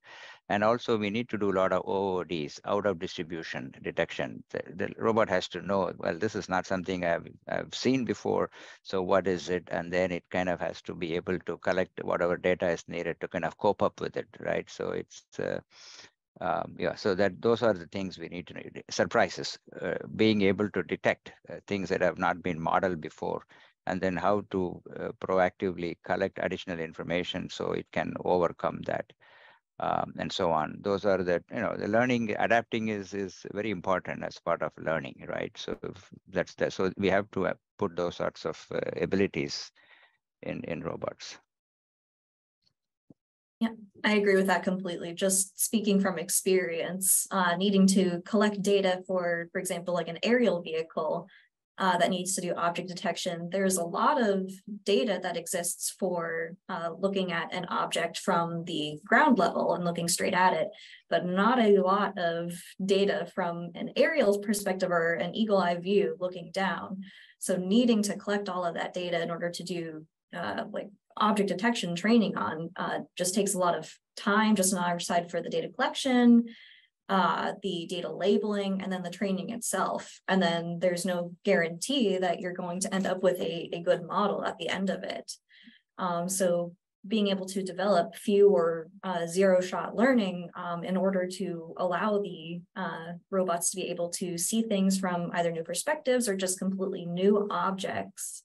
F: And also we need to do a lot of OODs, out of distribution detection. The, the, robot has to know, well, this is not something I've, I've seen before. So what is it? And then it kind of has to be able to collect whatever data is needed to kind of cope up with it, right? So it's, uh, um, yeah, so that those are the things we need to know. Surprises, uh, being able to detect uh, things that have not been modeled before and then how to uh, proactively collect additional information so it can overcome that um, and so on. Those are the, you know, the learning, adapting is is very important as part of learning, right? So that's the, so we have to put those sorts of uh, abilities in, in robots.
G: Yeah, I agree with that completely. Just speaking from experience, uh, needing to collect data for, for example, like an aerial vehicle, uh, that needs to do object detection. There's a lot of data that exists for uh, looking at an object from the ground level and looking straight at it, but not a lot of data from an aerial perspective or an eagle eye view looking down. So needing to collect all of that data in order to do uh, like object detection training on uh, just takes a lot of time just on our side for the data collection, uh, the data labeling and then the training itself. And then there's no guarantee that you're going to end up with a, a good model at the end of it. Um, so being able to develop few or uh, zero shot learning um, in order to allow the uh, robots to be able to see things from either new perspectives or just completely new objects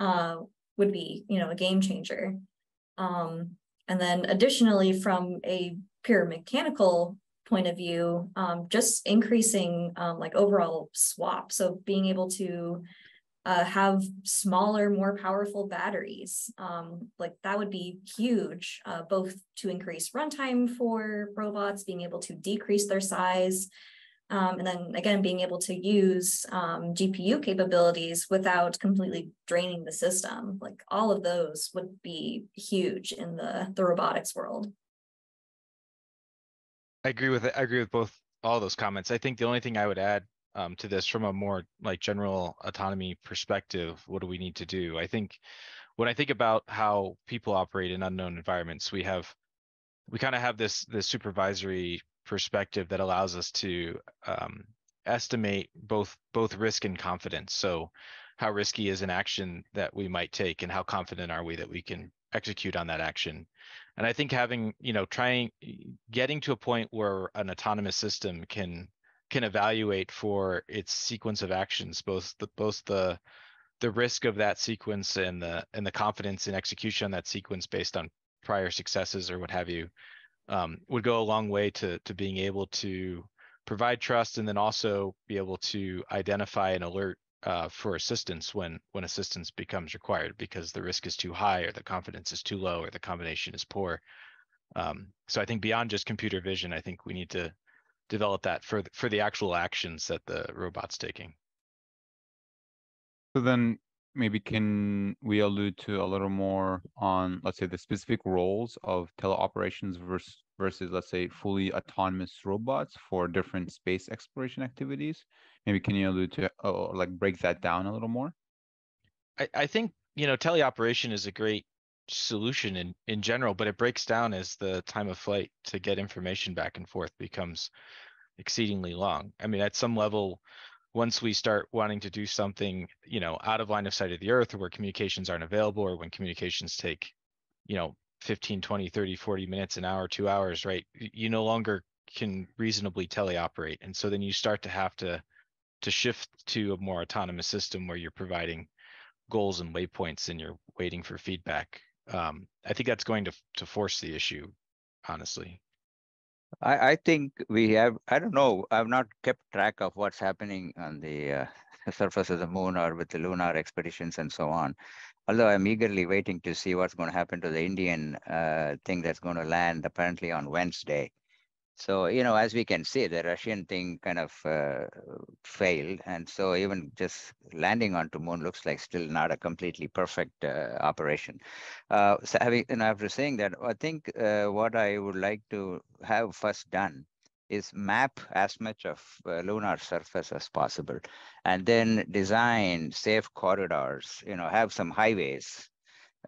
G: uh, would be, you know, a game changer. Um, and then additionally, from a pure mechanical point of view, um, just increasing um, like overall swap. So being able to uh, have smaller, more powerful batteries, um, like that would be huge, uh, both to increase runtime for robots, being able to decrease their size, um, and then again, being able to use um, GPU capabilities without completely draining the system. Like all of those would be huge in the, the robotics world.
H: I agree with. I agree with both all those comments. I think the only thing I would add um, to this from a more like general autonomy perspective, what do we need to do? I think when I think about how people operate in unknown environments, we have we kind of have this this supervisory perspective that allows us to um, estimate both both risk and confidence. So how risky is an action that we might take and how confident are we that we can execute on that action and i think having you know trying getting to a point where an autonomous system can can evaluate for its sequence of actions both the both the the risk of that sequence and the and the confidence in execution on that sequence based on prior successes or what have you um, would go a long way to to being able to provide trust and then also be able to identify and alert uh, for assistance when when assistance becomes required because the risk is too high or the confidence is too low or the combination is poor. Um, so I think beyond just computer vision, I think we need to develop that for the, for the actual actions that the robot's taking.
E: So then maybe can we allude to a little more on, let's say, the specific roles of teleoperations versus, versus, let's say, fully autonomous robots for different space exploration activities? Maybe can you allude to, or like break that down a little more?
H: I, I think, you know, teleoperation is a great solution in, in general, but it breaks down as the time of flight to get information back and forth becomes exceedingly long. I mean, at some level, once we start wanting to do something, you know, out of line of sight of the earth or where communications aren't available or when communications take, you know, 15, 20, 30, 40 minutes, an hour, two hours, right? You no longer can reasonably teleoperate. And so then you start to have to to shift to a more autonomous system where you're providing goals and waypoints and you're waiting for feedback. Um, I think that's going to to force the issue, honestly.
F: I, I think we have, I don't know, I've not kept track of what's happening on the uh, surface of the moon or with the lunar expeditions and so on. Although I'm eagerly waiting to see what's going to happen to the Indian uh, thing that's going to land apparently on Wednesday. So, you know, as we can see, the Russian thing kind of uh, failed. And so even just landing onto moon looks like still not a completely perfect uh, operation. Uh, so having, and after saying that, I think uh, what I would like to have first done is map as much of uh, lunar surface as possible and then design safe corridors, you know, have some highways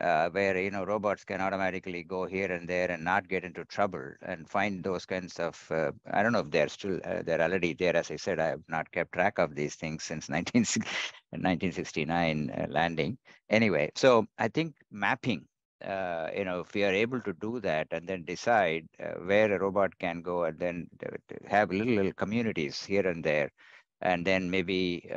F: uh, where you know robots can automatically go here and there and not get into trouble and find those kinds of uh, i don't know if they're still uh, they're already there. As i said i have not kept track of these things since 19, 1969 uh, landing. Anyway so i think mapping uh, you know if we are able to do that and then decide uh, where a robot can go and then have little, little communities here and there and then maybe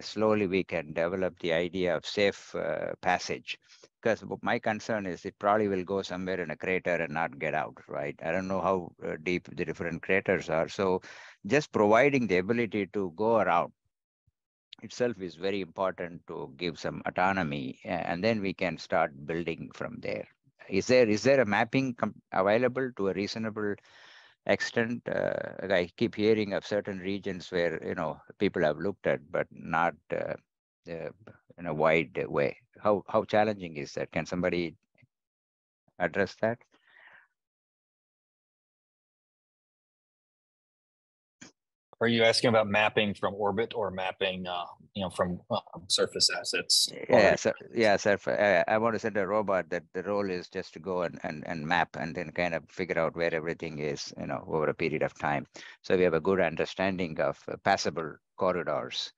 F: slowly we can develop the idea of safe passage because my concern is it probably will go somewhere in a crater and not get out right? I don't know how uh, deep the different craters are. So just providing the ability to go around itself is very important to give some autonomy and then we can start building from there. Is there is there a mapping available to a reasonable extent. Uh, I keep hearing of certain regions where you know people have looked at, but not uh, uh, in a wide way. How how challenging is that? Can somebody address that?
J: Are you asking about mapping from orbit or mapping, uh, you know, from uh, surface assets?
F: Yeah, so, yeah, sir. Uh, I want to send a robot that the role is just to go and, and, and map and then kind of figure out where everything is, you know, over a period of time. So we have a good understanding of uh, passable corridors.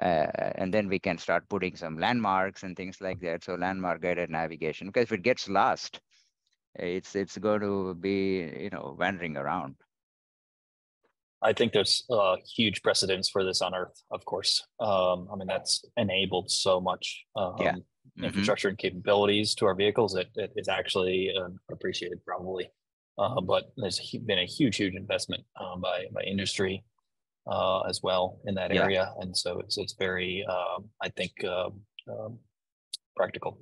F: Uh, and then we can start putting some landmarks and things like that. So landmark guided navigation, because if it gets lost, it's it's going to be you know wandering around.
J: I think there's uh, huge precedence for this on Earth, of course. Um, I mean, that's enabled so much um, yeah. mm-hmm. infrastructure and capabilities to our vehicles that it is actually um, appreciated, probably. Uh, but there's been a huge, huge investment um, by by industry uh, as well in that yeah. area, and so it's it's very, um, I think, um, practical.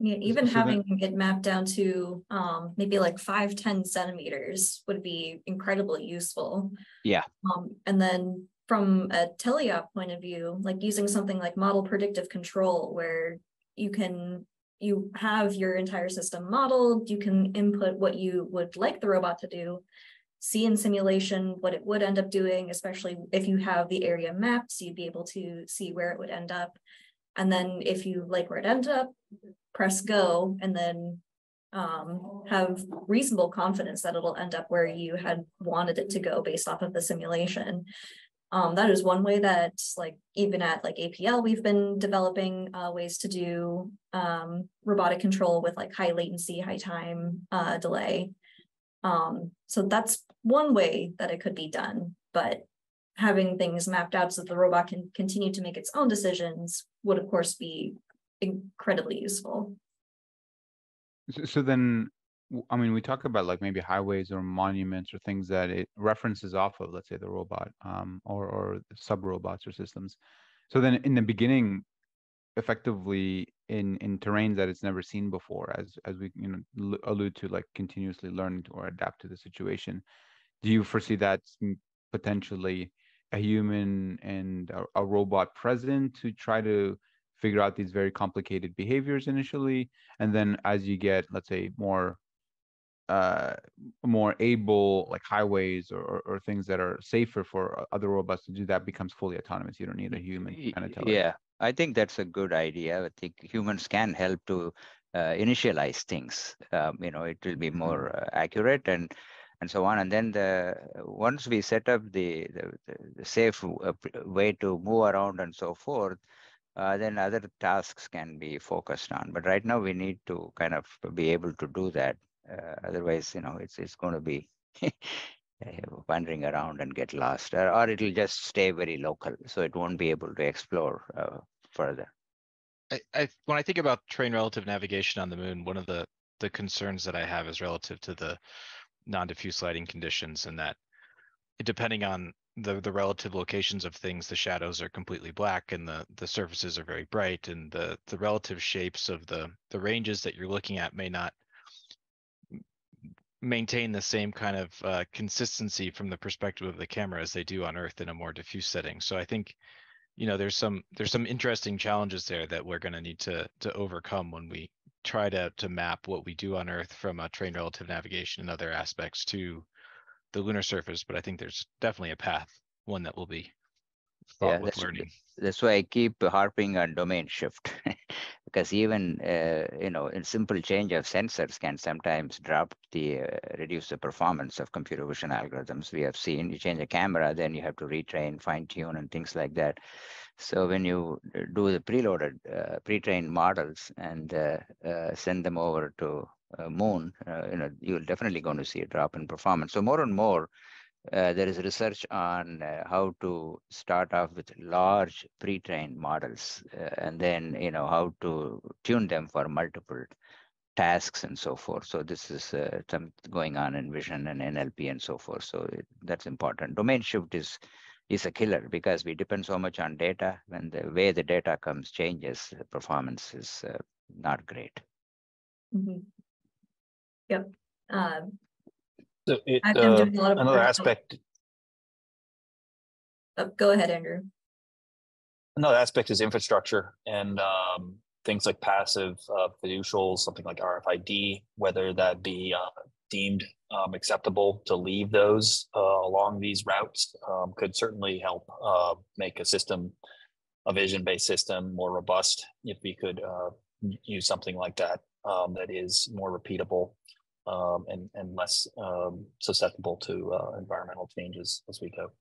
G: Yeah, even so having that, it mapped down to um, maybe like five, 10 centimeters would be incredibly useful.
F: Yeah.
G: Um, and then from a teleop point of view, like using something like model predictive control, where you can you have your entire system modeled, you can input what you would like the robot to do, see in simulation what it would end up doing, especially if you have the area mapped, so you'd be able to see where it would end up. And then if you like where it ends up, press go and then um, have reasonable confidence that it'll end up where you had wanted it to go based off of the simulation. Um, that is one way that like even at like APL, we've been developing uh, ways to do um, robotic control with like high latency, high time uh, delay. Um, so that's one way that it could be done, but having things mapped out so that the robot can continue to make its own decisions would of course be incredibly useful.
E: So, so then, I mean, we talk about like maybe highways or monuments or things that it references off of, let's say the robot um, or, or sub robots or systems. So then in the beginning, effectively in in terrains that it's never seen before as as we you know allude to like continuously learning to or adapt to the situation. Do you foresee that potentially a human and a, a robot present to try to figure out these very complicated behaviors initially? And then as you get let's say more uh more able like highways or, or things that are safer for other robots to do that becomes fully autonomous. You don't need a human kind of tell
F: yeah. it. I think that's a good idea. I think humans can help to uh, initialize things. Um, you know it will be more uh, accurate and and so on. And then the once we set up the the, the safe uh, way to move around and so forth uh, then other tasks can be focused on. But right now we need to kind of be able to do that. Uh, otherwise, you know, it's it's going to be wandering around and get lost, or, or, it'll just stay very local, so it won't be able to explore uh, further.
H: I, I, when I think about terrain relative navigation on the moon, one of the the concerns that I have is relative to the non-diffuse lighting conditions, and that depending on the the relative locations of things, the shadows are completely black and the the surfaces are very bright, and the the relative shapes of the the ranges that you're looking at may not maintain the same kind of uh, consistency from the perspective of the camera as they do on Earth in a more diffuse setting. So I think, you know, there's some there's some interesting challenges there that we're going to need to to overcome when we try to to map what we do on Earth from a terrain relative navigation and other aspects to the lunar surface, but I think there's definitely a path, one that will be yeah,
F: that's,
H: learning.
F: That's why I keep harping on domain shift, because even uh, you know, in simple change of sensors can sometimes drop the uh, reduce the performance of computer vision algorithms. We have seen you change a camera, then you have to retrain, fine tune, and things like that. So when you uh, do the preloaded, uh, pre-trained models and uh, uh, send them over to moon, you know, you're definitely going to see a drop in performance. So more and more, uh, there is research on uh, how to start off with large pre-trained models uh, and then you know how to tune them for multiple tasks and so forth. So this is uh, some going on in vision and nlp and so forth. So it, that's important. Domain shift is is a killer because we depend so much on data. When the way the data comes changes performance is not great.
G: Mm -hmm. Yep. Um,
J: so it, uh, another aspect.
G: Oh, go ahead, Andrew.
J: Another aspect is infrastructure and um, things like passive uh, fiducials, something like RFID, whether that be uh, deemed um, acceptable to leave those uh, along these routes um, could certainly help uh, make a system, a vision-based system, more robust if we could uh, use something like that um, that is more repeatable um, and, and less um, susceptible to uh, environmental changes as we go.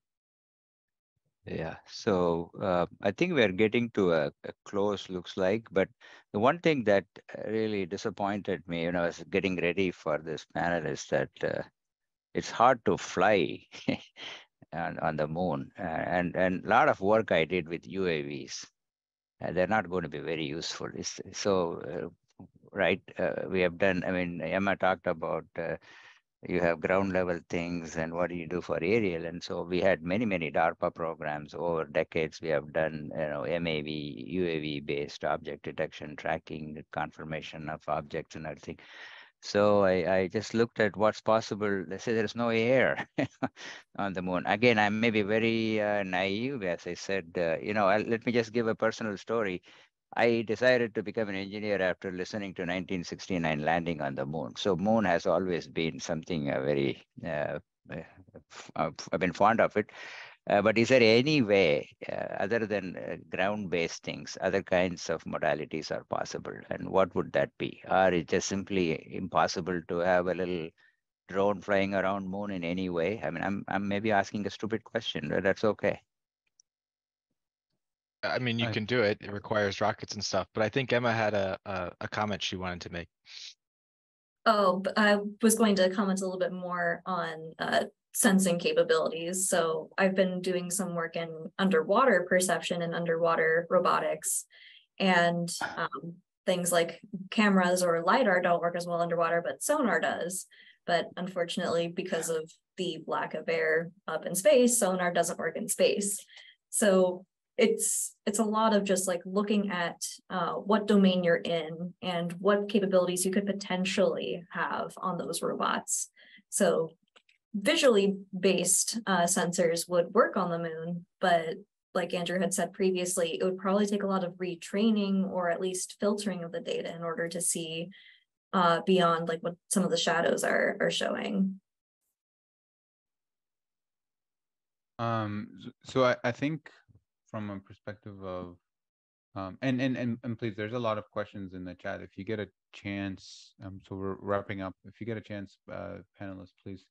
F: Yeah, so uh, I think we're getting to a, a, close, looks like. But the one thing that really disappointed me when I was getting ready for this panel is that uh, it's hard to fly on, on the moon. Uh, and, and a lot of work I did with UAVs. they're not going to be very useful. It's, so uh, right? Uh, we have done, I mean, Emma talked about uh, you have ground level things and what do you do for aerial? And so we had many, many DARPA programs over decades. We have done, you know, MAV, UAV based object detection, tracking, confirmation of objects and everything. So I, I just looked at what's possible. They say there's no air on the moon. Again, I may be very uh, naive, as I said. Uh, you know, I'll, let me just give a personal story. I decided to become an engineer after listening to 1969 landing on the moon. So moon has always been something uh, very, uh, uh, I've been fond of it. Uh, but is there any way, uh, other than uh, ground-based things, other kinds of modalities are possible? And what would that be? Or is it just simply impossible to have a little drone flying around moon in any way? I mean, I'm, I'm maybe asking a stupid question, but that's okay.
H: I mean, you
E: I-
H: can do it. It requires rockets and stuff, but I think Emma had a, a, a comment she wanted to make.
G: Oh, I was going to comment a little bit more on uh, sensing capabilities. So I've been doing some work in underwater perception and underwater robotics. And um, things like cameras or LiDAR don't work as well underwater, but sonar does. But unfortunately, because of the lack of air up in space, sonar doesn't work in space. So it's it's a lot of just like looking at uh, what domain you're in and what capabilities you could potentially have on those robots. So visually based uh, sensors would work on the moon, but like Andrew had said previously, it would probably take a lot of retraining or at least filtering of the data in order to see uh, beyond like what some of the shadows are are showing.
E: Um, so I, I think from a perspective of um, and, and and and please there's a lot of questions in the chat. If you get a chance um, so we're wrapping up. If you get a chance uh, panelists please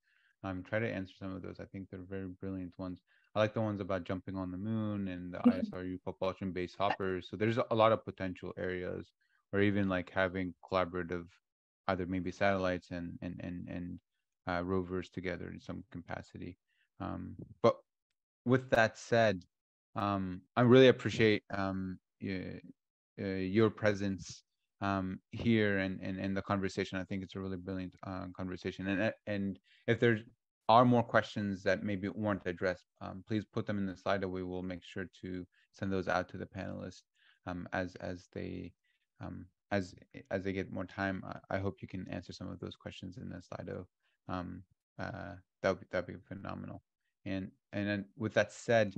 E: um, try to answer some of those. I think they're very brilliant ones. I like the ones about jumping on the moon and the isru propulsion based hoppers. So there's a lot of potential areas or even like having collaborative either maybe satellites and and and and uh, rovers together in some capacity. Um, but with that said, um, I really appreciate um, uh, your presence um, here and, and and the conversation. I think it's a really brilliant uh, conversation. And and if there are more questions that maybe weren't addressed, um, please put them in the Slido. We will make sure to send those out to the panelists um, as as they um, as as they get more time. I, I, hope you can answer some of those questions in the Slido. Um, uh, that would that'd be phenomenal. And and with that said,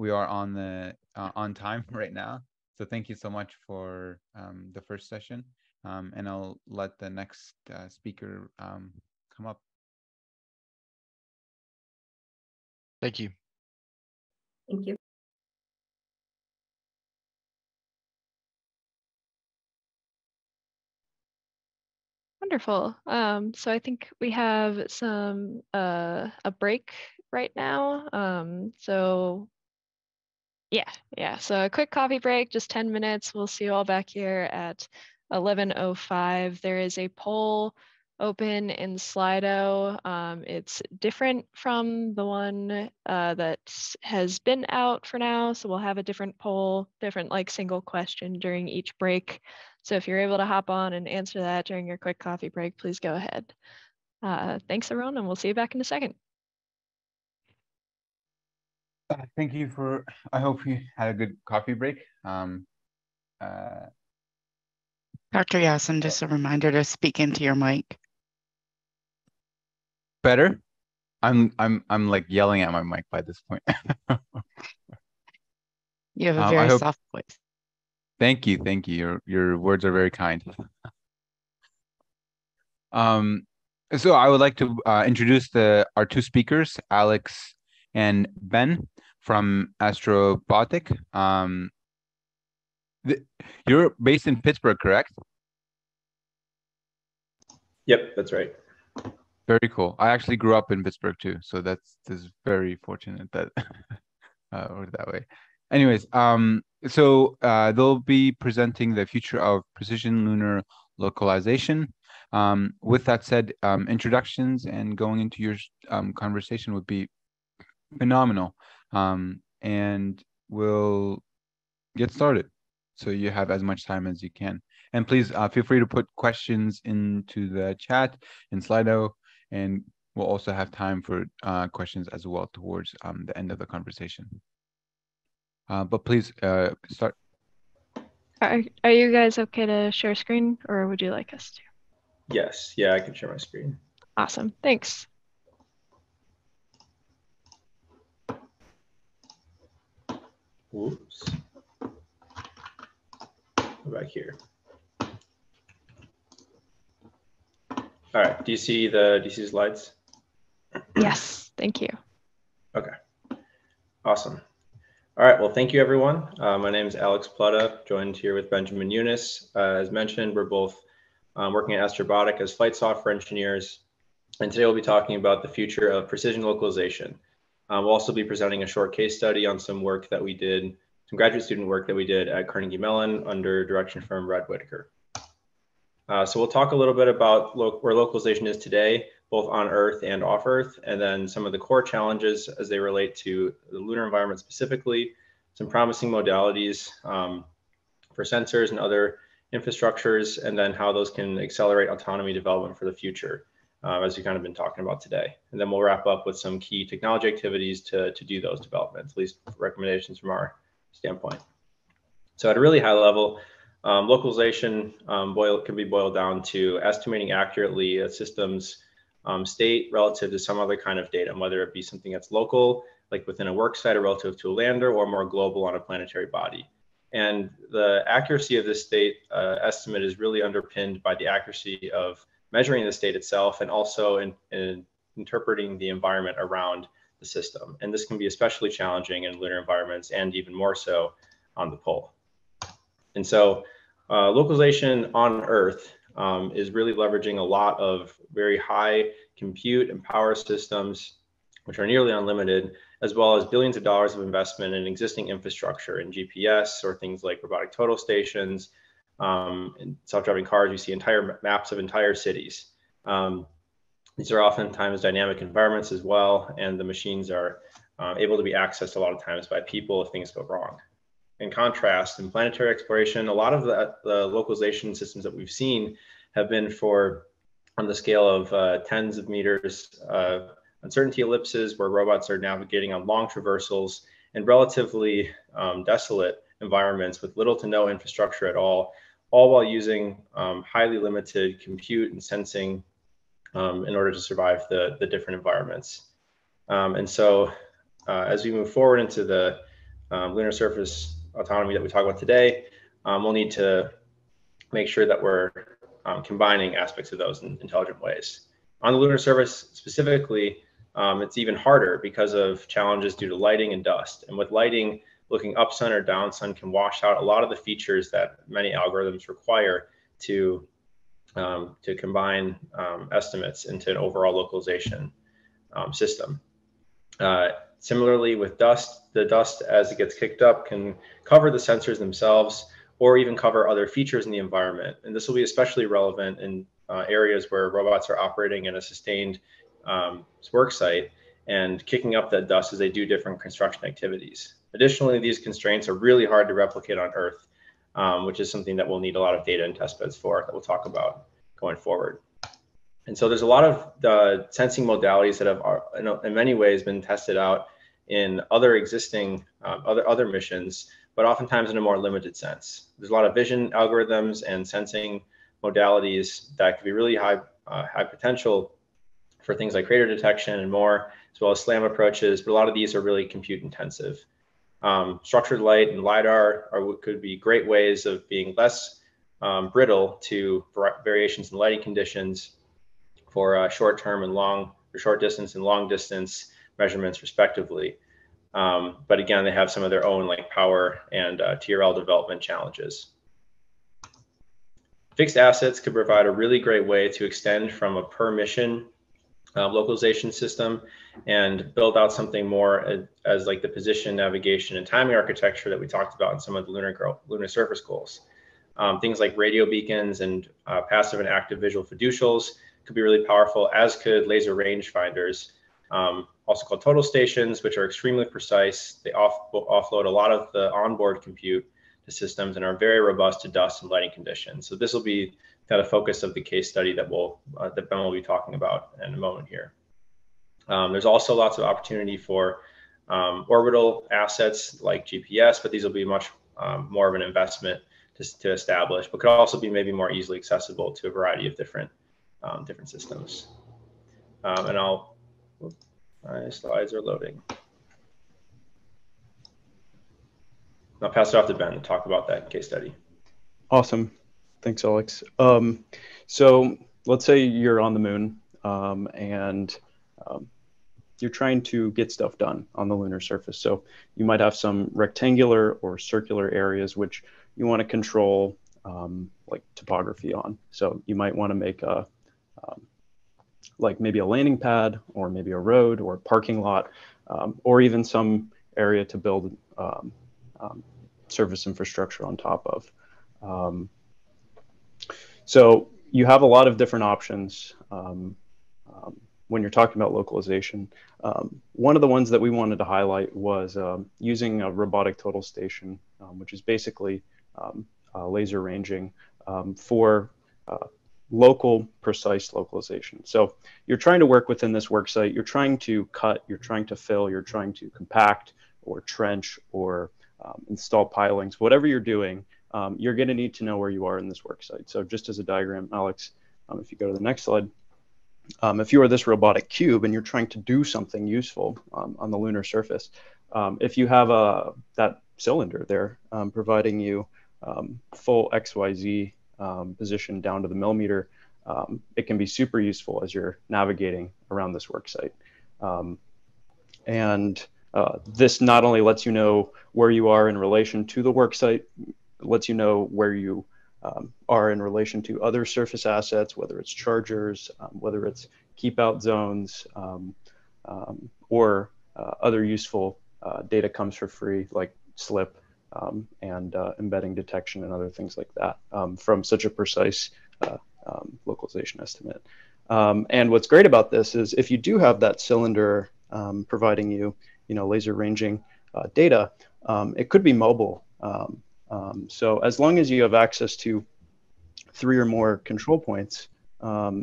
E: we are on the uh, on time right now. So thank you so much for um, the first session. Um, and I'll let the next uh, speaker um, come up.
H: Thank you.
G: Thank you.
A: Wonderful. Um, so I think we have some uh, a break right now. Um, so yeah, yeah. So a quick coffee break, just 10 minutes. We'll see you all back here at 11.05. There is a poll open in Slido. Um, it's different from the one uh, that has been out for now. So we'll have a different poll, different like single question during each break. So if you're able to hop on and answer that during your quick coffee break, please go ahead. Uh, thanks everyone and we'll see you back in a second.
E: Uh, thank you for, I hope you had a good coffee break. Um, uh,
D: Dr. Yasin, just a reminder to speak into your mic.
E: Better? I'm I'm I'm like yelling at my mic by this point.
D: you have a um, very hope, soft voice.
E: Thank you, thank you. Your your words are very kind. um, so I would like to uh, introduce the our two speakers, Alex and Ben from Astrobotic. Um, the, you're based in Pittsburgh, correct?
K: Yep, that's right.
E: Very cool. I actually grew up in Pittsburgh too, so that's, that's very fortunate that uh, worked that way. Anyways, um, so uh, they'll be presenting the future of precision lunar localization. Um, with that said, um, introductions and going into your um, conversation would be phenomenal. Um, and we'll get started. So you have as much time as you can. And please uh, feel free to put questions into the chat in Slido, and we'll also have time for uh, questions as well towards um, the end of the conversation. Uh, but please uh, start.
A: Are, are you guys okay to share screen, or would you like us to?
K: Yes, yeah, I can share my screen.
A: Awesome, thanks.
K: Whoops. Go back here. All right, do you see the, do you see slides?
A: Yes, thank you.
K: Okay, awesome. All right, well, thank you everyone. Uh, my name is Alex Plutta, joined here with Benjamin Yunus. Uh, as mentioned, we're both um, working at Astrobotic as flight software engineers. And today we'll be talking about the future of precision localization. Um, we'll also be presenting a short case study on some work that we did, some graduate student work that we did at Carnegie Mellon under direction from Red Whittaker. Uh, so we'll talk a little bit about lo where localization is today, both on Earth and off Earth, and then some of the core challenges as they relate to the lunar environment specifically, some promising modalities um, for sensors and other infrastructures, and then how those can accelerate autonomy development for the future uh, as we've kind of been talking about today. And then we'll wrap up with some key technology activities to, to do those developments, at least recommendations from our standpoint. So at a really high level, um, localization um, boil, can be boiled down to estimating accurately a system's um, state relative to some other kind of data, whether it be something that's local, like within a work site or relative to a lander, or more global on a planetary body. And the accuracy of this state uh, estimate is really underpinned by the accuracy of measuring the state itself and also in, in interpreting the environment around the system. And this can be especially challenging in lunar environments and even more so on the pole. And so uh, localization on Earth um, is really leveraging a lot of very high compute and power systems, which are nearly unlimited, as well as billions of dollars of investment in existing infrastructure in GPS or things like robotic total stations, um, in self-driving cars, you see entire maps of entire cities. Um, these are oftentimes dynamic environments as well, and the machines are uh, able to be accessed a lot of times by people if things go wrong. In contrast, in planetary exploration, a lot of the, the localization systems that we've seen have been for on the scale of uh, tens of meters uh, uncertainty ellipses where robots are navigating on long traversals and relatively um, desolate environments with little to no infrastructure at all, all while using um, highly limited compute and sensing um, in order to survive the, the different environments. Um, and so uh, as we move forward into the um, lunar surface autonomy that we talk about today, um, we'll need to make sure that we're combining aspects of those in intelligent ways. On the lunar surface specifically, um, it's even harder because of challenges due to lighting and dust. And with lighting, looking up sun or down sun can wash out a lot of the features that many algorithms require to um, to combine um, estimates into an overall localization um, system. Uh, similarly, with dust, the dust as it gets kicked up can cover the sensors themselves or even cover other features in the environment. And this will be especially relevant in uh, areas where robots are operating in a sustained um, work site and kicking up that dust as they do different construction activities. Additionally, these constraints are really hard to replicate on Earth, um, which is something that we'll need a lot of data and test beds for that we'll talk about going forward. And so there's a lot of uh, sensing modalities that have, uh, in, in, many ways, been tested out in other existing um, other other missions, but oftentimes in a more limited sense. There's a lot of vision algorithms and sensing modalities that could be really high uh, high potential for things like crater detection and more, as well as SLAM approaches, but a lot of these are really compute intensive. Um, structured light and LiDAR are, could be great ways of being less um, brittle to variations in lighting conditions for uh, short term and long, or short distance and long distance measurements respectively. Um, but again, they have some of their own like power and uh, TRL development challenges. Fixed assets could provide a really great way to extend from a per mission uh, localization system and build out something more as, as, like the position, navigation, and timing architecture that we talked about in some of the lunar, lunar surface goals. Um, things like radio beacons and uh, passive and active visual fiducials could be really powerful, as could laser rangefinders, um, also called total stations, which are extremely precise. They off, offload a lot of the onboard compute to systems and are very robust to dust and lighting conditions. So this will be kind of focus of the case study that we'll uh, that Ben will be talking about in a moment here. Um, there's also lots of opportunity for um, orbital assets like GPS, but these will be much um, more of an investment to, to establish, but could also be maybe more easily accessible to a variety of different um, different systems. Um, and I'll, my slides are loading. I'll pass it off to Ben to talk about that case study.
L: Awesome. Thanks, Alex. Um, so let's say you're on the moon um, and um, you're trying to get stuff done on the lunar surface. So you might have some rectangular or circular areas which you want to control um, like topography on. So you might want to make a um, like maybe a landing pad or maybe a road or a parking lot um, or even some area to build service infrastructure on top of. Um, so you have a lot of different options um, um, when you're talking about localization. Um, one of the ones that we wanted to highlight was um, using a robotic total station, um, which is basically um, uh, laser ranging for uh, local precise localization. So you're trying to work within this work site, you're trying to cut, you're trying to fill, you're trying to compact or trench or install pilings, whatever you're doing, um, you're going to need to know where you are in this work site. So just as a diagram, Alex, um, if you go to the next slide, um, if you are this robotic cube and you're trying to do something useful um, on the lunar surface, um, if you have a, that cylinder there um, providing you full XYZ position down to the millimeter, it can be super useful as you're navigating around this work site. and uh, this not only lets you know where you are in relation to the work site, lets you know where you um, are in relation to other surface assets, whether it's chargers, um, whether it's keep out zones, um, um or uh, other useful uh, data comes for free like SLIP um, and uh, embedding detection and other things like that um, from such a precise uh, um, localization estimate. Um, and what's great about this is if you do have that cylinder um, providing you, you know, laser ranging uh, data, um, it could be mobile. So as long as you have access to three or more control points,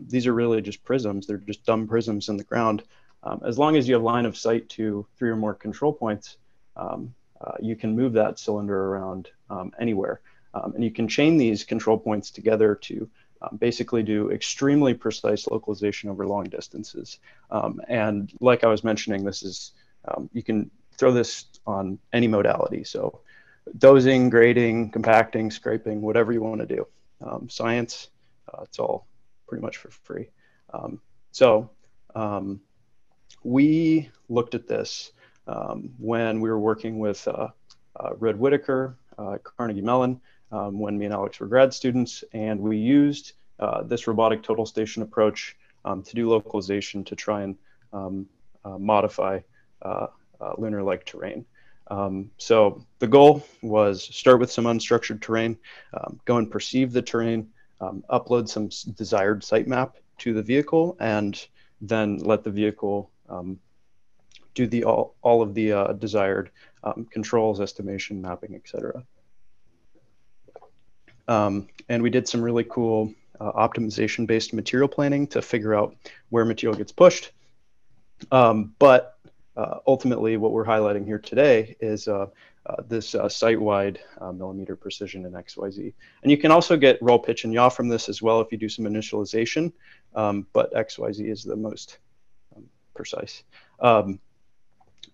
L: these are really just prisms. They're just dumb prisms in the ground. as long as you have line of sight to three or more control points, um, uh, you can move that cylinder around um, anywhere. Um, and you can chain these control points together to um, basically do extremely precise localization over long distances. Um, and like I was mentioning, this is, um, you can throw this on any modality. So dosing, grading, compacting, scraping, whatever you want to do. Um, science, uh, it's all pretty much for free. so we looked at this um, when we were working with uh, uh, Red Whittaker, uh, Carnegie Mellon, um, when me and Alex were grad students, and we used uh, this robotic total station approach um, to do localization to try and um, uh, modify lunar-like terrain. Um, so the goal was start with some unstructured terrain, um, go and perceive the terrain, upload some desired sitemap to the vehicle, and then let the vehicle um, do the all, all of the uh, desired um, controls, estimation, mapping, etc. Um, and we did some really cool uh, optimization-based material planning to figure out where material gets pushed. Um, but ultimately, what we're highlighting here today is uh, uh, this uh, site-wide millimeter precision in XYZ. And you can also get roll, pitch, and yaw from this as well if you do some initialization, um, but XYZ is the most um, precise. Um,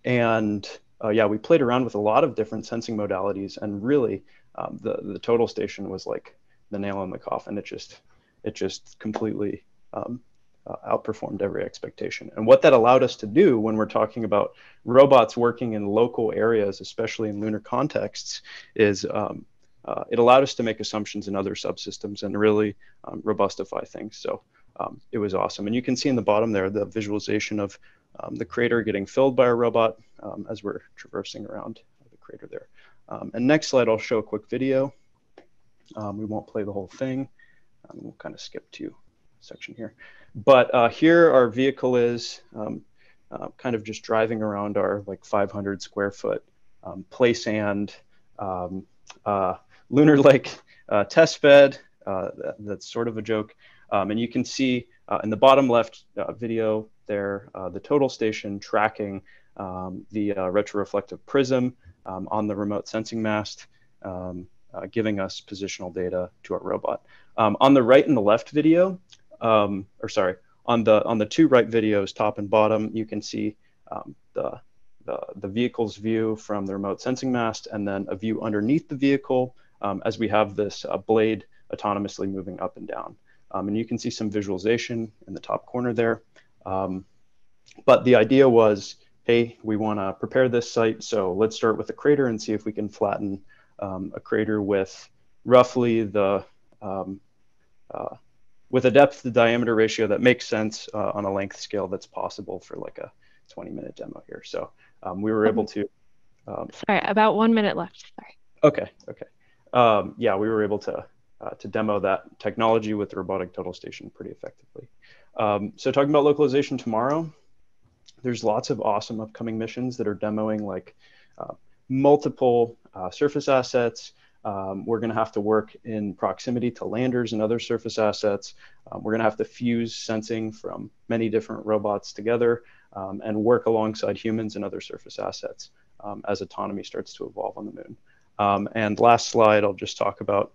L: and uh, yeah, we played around with a lot of different sensing modalities, and really, um, the the total station was like the nail in the coffin. It just it just completely um, uh, outperformed every expectation. And what that allowed us to do when we're talking about robots working in local areas, especially in lunar contexts, is um, uh, it allowed us to make assumptions in other subsystems and really um, robustify things. So um, it was awesome. And you can see in the bottom there the visualization of um, the crater getting filled by a robot um, as we're traversing around the crater there. Um, and next slide, I'll show a quick video. We won't play the whole thing. We'll kind of skip to section here. But uh, here our vehicle is um, uh, kind of just driving around our like 500 square foot play sand uh, lunar lake uh, test bed. Uh, that, that's sort of a joke. and you can see uh, in the bottom left video there, the total station tracking um, the retroreflective prism um, on the remote sensing mast, um, uh, giving us positional data to our robot. Um, on the right and the left video, um, or sorry, on the on the two right videos, top and bottom, you can see um, the, the, the vehicle's view from the remote sensing mast, and then a view underneath the vehicle as we have this uh, blade autonomously moving up and down. and you can see some visualization in the top corner there. Um, but the idea was, hey, we want to prepare this site, so let's start with a crater and see if we can flatten um, a crater with roughly the um, uh, with a depth to diameter ratio that makes sense uh, on a length scale that's possible for like a 20 minute demo here. So um, we were able to.
A: Um, Sorry, about one minute left. Sorry.
L: Okay. Okay. Um, yeah, we were able to uh, to demo that technology with the robotic total station pretty effectively. Um, so talking about localization tomorrow, there's lots of awesome upcoming missions that are demoing like uh, multiple uh, surface assets. Um, we're going to have to work in proximity to landers and other surface assets. Um, we're going to have to fuse sensing from many different robots together um, and work alongside humans and other surface assets um, as autonomy starts to evolve on the moon. Um, and last slide, I'll just talk about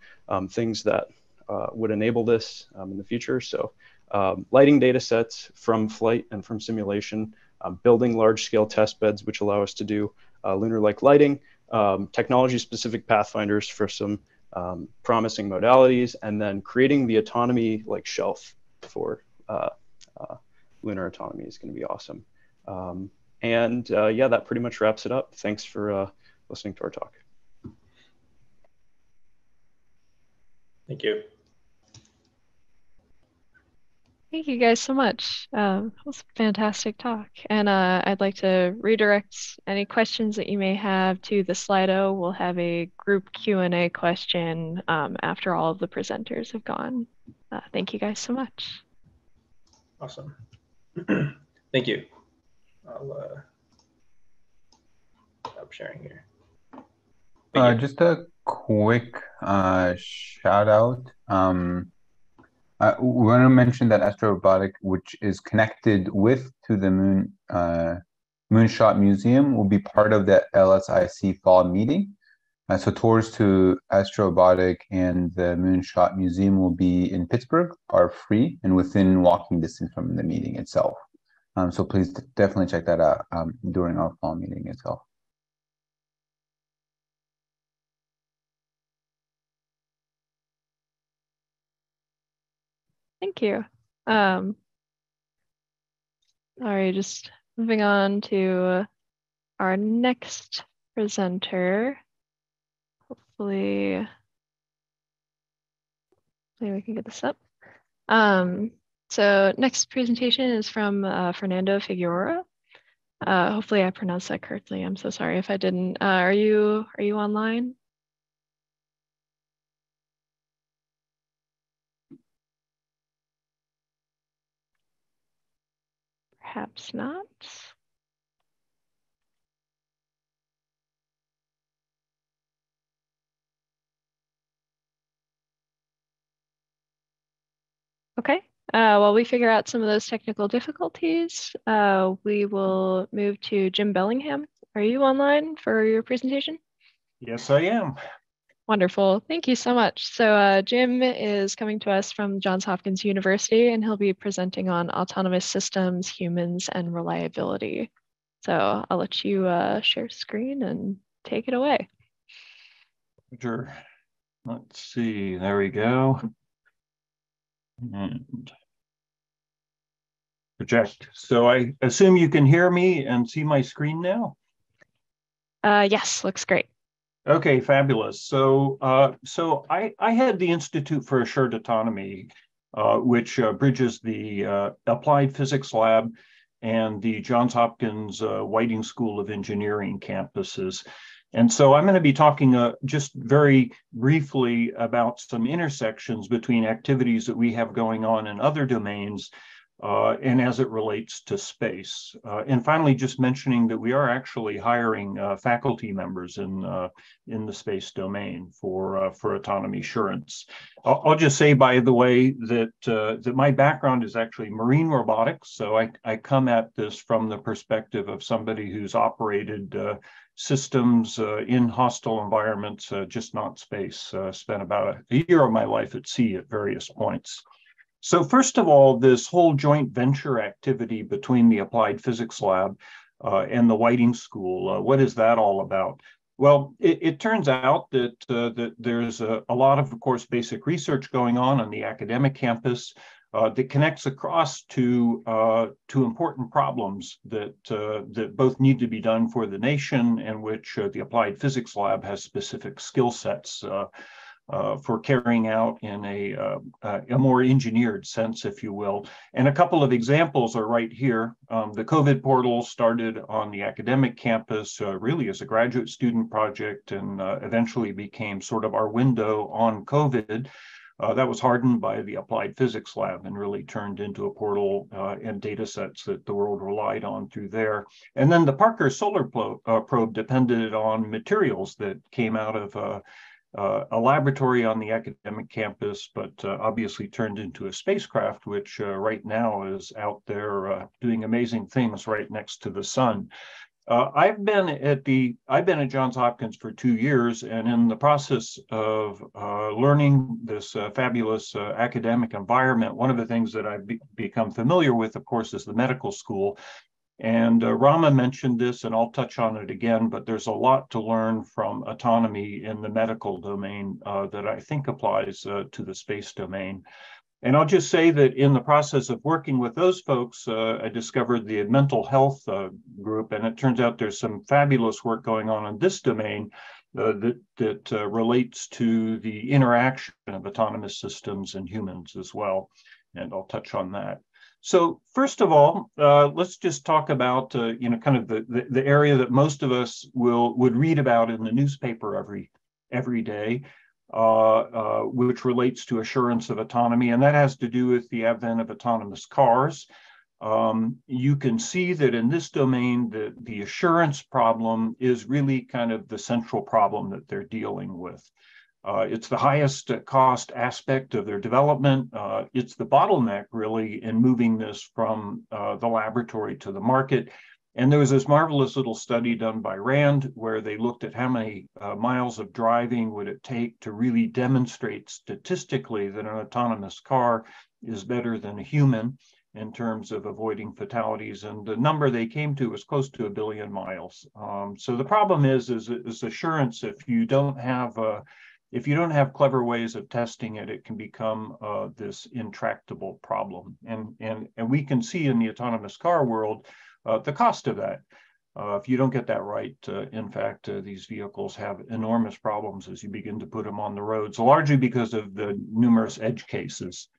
L: things that uh, would enable this in the future. So um, lighting data sets from flight and from simulation, um, building large scale test beds, which allow us to do uh, lunar like lighting, um, technology specific pathfinders for some um, promising modalities, and then creating the autonomy like shelf for uh, uh, lunar autonomy is going to be awesome. Um, and uh, yeah, that pretty much wraps it up. Thanks for uh, listening to our talk.
K: Thank you.
A: Thank you guys so much. Um, it was a fantastic talk. And uh, I'd like to redirect any questions that you may have to the Slido. We'll have a group Q&A question um, after all of the presenters have gone. Uh, thank you guys so much.
K: Awesome. thank you. I'll uh, stop sharing here.
E: Uh, just a quick uh, shout out. Um, uh, to mention that Astrobotic, which is connected with to the Moon uh, Moonshot Museum, will be part of the LSIC fall meeting. Uh, so tours to Astrobotic and the Moonshot Museum will be in Pittsburgh, are free and within walking distance from the meeting itself. Um, so please definitely check that out um, during our fall meeting itself.
A: Thank you. Um, all right, just moving on to our next presenter. Hopefully, hopefully we can get this up. Um, so next presentation is from uh, Fernando Figueroa. Uh, hopefully I pronounced that correctly. I'm so sorry if I didn't. Uh, are you are you online? Perhaps not. Okay, uh, while we figure out some of those technical difficulties, uh, we will move to Jim Bellingham. Are you online for your presentation?
M: Yes, I am.
A: Wonderful. Thank you so much. So uh, Jim is coming to us from Johns Hopkins University, and he'll be presenting on autonomous systems, humans, and reliability. So I'll let you uh, share screen and take it away.
M: Sure. Let's see. There we go. And project. So I assume you can hear me and see my screen now?
A: Uh, yes, looks great.
M: Okay, fabulous. So, uh, so I, I had the Institute for Assured Autonomy, uh, which uh, bridges the uh, Applied Physics Lab and the Johns Hopkins uh, Whiting School of Engineering campuses. And so I'm going to be talking uh, just very briefly about some intersections between activities that we have going on in other domains uh, and as it relates to space. Uh, and finally, just mentioning that we are actually hiring uh, faculty members in uh, in the space domain for uh, for autonomy assurance. I'll, I'll, just say, by the way, that uh, that my background is actually marine robotics, so I, I come at this from the perspective of somebody who's operated systems in hostile environments, just not space. spent about a year of my life at sea at various points. So first of all, this whole joint venture activity between the Applied Physics Lab uh, and the Whiting School, uh, what is that all about? Well, it, it turns out that, uh, that there's a, a, lot of, of course, basic research going on on the academic campus uh, that connects across to, uh, to important problems that, uh, that both need to be done for the nation and which the Applied Physics Lab has specific skill sets uh, for carrying out in a, uh, uh, a more engineered sense, if you will. And a couple of examples are right here. Um, the COVID portal started on the academic campus uh, really as a graduate student project and uh, eventually became sort of our window on COVID. Uh, that was hardened by the Applied Physics Lab and really turned into a portal and data sets that the world relied on through there. And then the Parker Solar Probe depended on materials that came out of uh, a laboratory on the academic campus, but uh, obviously turned into a spacecraft, which uh, right now is out there uh, doing amazing things right next to the sun. Uh, I've been at the I've been at Johns Hopkins for two years, and in the process of uh, learning this fabulous academic environment, one of the things that I've be become familiar with, of course, is the medical school. And uh, Rama mentioned this, and I'll touch on it again, but there's a lot to learn from autonomy in the medical domain uh, that I think applies uh, to the space domain. And I'll just say that in the process of working with those folks, uh, I discovered the mental health uh, group, and it turns out there's some fabulous work going on in this domain uh, that, that relates to the interaction of autonomous systems and humans as well. And I'll touch on that. So first of all, uh, let's just talk about uh, you know kind of the, the, the area that most of us will would read about in the newspaper every every day, uh, uh, which relates to assurance of autonomy, and that has to do with the advent of autonomous cars. Um, you can see that in this domain, the, the assurance problem is really kind of the central problem that they're dealing with. Uh, it's the highest cost aspect of their development. Uh, it's the bottleneck, really, in moving this from uh, the laboratory to the market. And there was this marvelous little study done by RAND where they looked at how many uh, miles of driving would it take to really demonstrate statistically that an autonomous car is better than a human in terms of avoiding fatalities. And the number they came to was close to a billion miles. Um, so the problem is, is, is assurance if you don't have a if you don't have clever ways of testing it, it can become uh, this intractable problem. And, and, and we can see in the autonomous car world uh, the cost of that. Uh, if you don't get that right, uh, in fact, uh, these vehicles have enormous problems as you begin to put them on the roads, largely because of the numerous edge cases.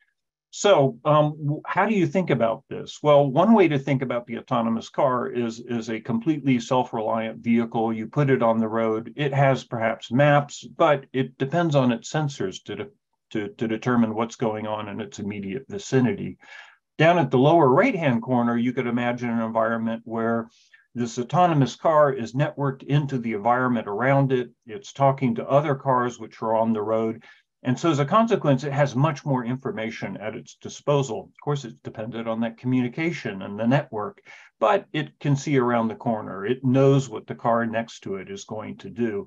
M: So, um, how do you think about this? Well, one way to think about the autonomous car is, is a completely self reliant vehicle. You put it on the road, it has perhaps maps, but it depends on its sensors to, de- to, to determine what's going on in its immediate vicinity. Down at the lower right hand corner, you could imagine an environment where this autonomous car is networked into the environment around it. It's talking to other cars which are on the road. And so as a consequence, it has much more information at its disposal. Of course, it's dependent on that communication and the network, but it can see around the corner. It knows what the car next to it is going to do.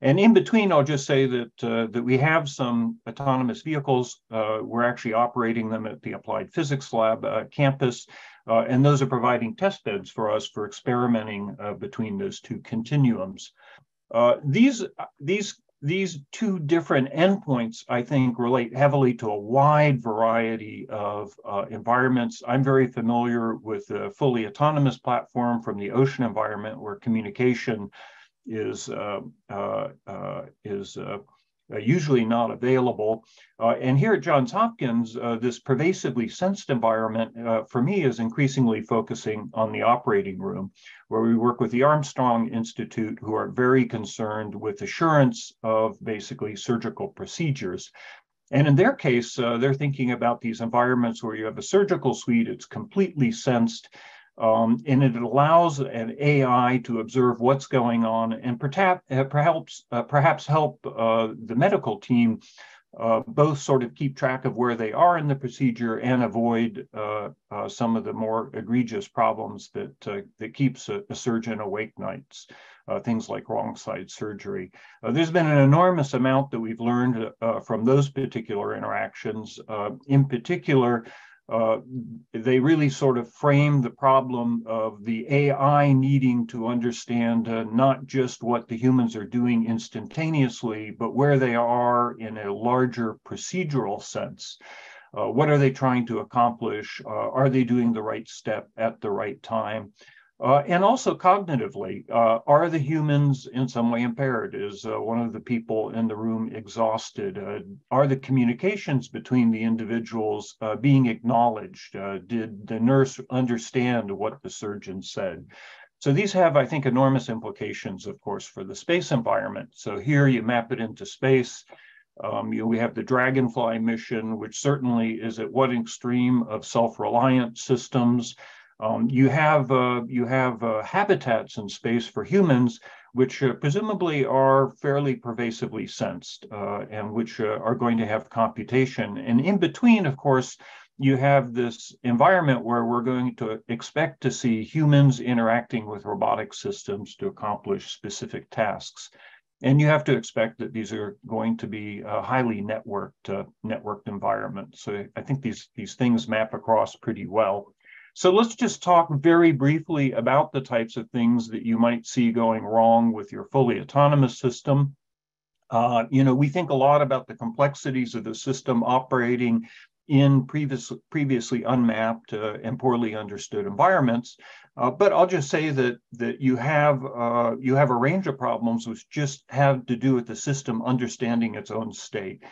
M: And in between, I'll just say that uh, that we have some autonomous vehicles. Uh, we're actually operating them at the Applied Physics Lab uh, campus, uh, and those are providing test beds for us for experimenting uh, between those two continuums. Uh, these these these two different endpoints, I think, relate heavily to a wide variety of uh, environments. I'm very familiar with the fully autonomous platform from the ocean environment where communication is uh, uh, uh is uh, usually not available. Uh, and here at Johns Hopkins, uh, this pervasively sensed environment uh, for me is increasingly focusing on the operating room, where we work with the Armstrong Institute, who are very concerned with assurance of basically surgical procedures. And in their case, uh, they're thinking about these environments where you have a surgical suite, it's completely sensed. Um, and it allows an AI to observe what's going on and perhaps uh, perhaps, uh, perhaps help uh, the medical team uh, both sort of keep track of where they are in the procedure and avoid uh, uh, some of the more egregious problems that that keeps a, a, surgeon awake nights. things like wrong side surgery. there's been an enormous amount that we've learned from those particular interactions. in particular, uh, they really sort of frame the problem of the AI needing to understand uh, not just what the humans are doing instantaneously, but where they are in a larger procedural sense. Uh, what are they trying to accomplish? Uh, are they doing the right step at the right time? Uh, and also cognitively, uh, are the humans in some way impaired? Is uh, one of the people in the room exhausted? Uh, are the communications between the individuals uh, being acknowledged? Uh, did the nurse understand what the surgeon said? So these have, I think, enormous implications, of course, for the space environment. So here you map it into space. Um, you know, we have the Dragonfly mission, which certainly is at one extreme of self-reliant systems. Um, you have uh, you have uh, habitats in space for humans, which uh, presumably are fairly pervasively sensed uh, and which uh, are going to have computation. And in between, of course, you have this environment where we're going to expect to see humans interacting with robotic systems to accomplish specific tasks. And you have to expect that these are going to be a highly networked uh, networked environment. So I think these these things map across pretty well. So let's just talk very briefly about the types of things that you might see going wrong with your fully autonomous system. Uh, you know, we think a lot about the complexities of the system operating in previous, previously unmapped uh, and poorly understood environments. Uh, but I'll just say that that you have uh, you have a range of problems which just have to do with the system understanding its own state.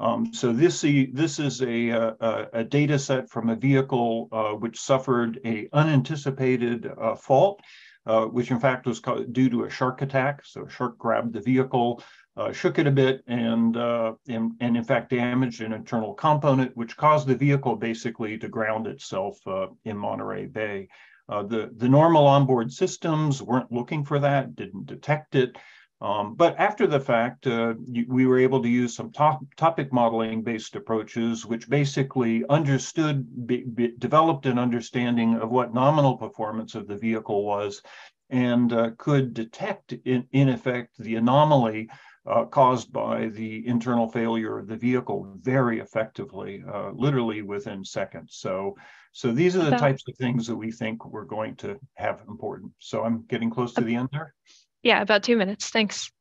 M: Um, so this this is a, a, a, data set from a vehicle uh, which suffered a unanticipated uh, fault, uh, which in fact was due to a shark attack. So a shark grabbed the vehicle, uh, shook it a bit, and, uh, and, and in fact damaged an internal component, which caused the vehicle basically to ground itself uh, in Monterey Bay. the the normal onboard systems weren't looking for that, didn't detect it. Um, but after the fact, uh, we were able to use some top, topic modeling based approaches, which basically understood, be, be developed an understanding of what nominal performance of the vehicle was and uh, could detect, in, in effect, the anomaly uh, caused by the internal failure of the vehicle very effectively, uh, literally within seconds. So, so these are the types of things that we think we're going to have important. So I'm getting close to the end there.
A: Yeah, about two minutes. Thanks.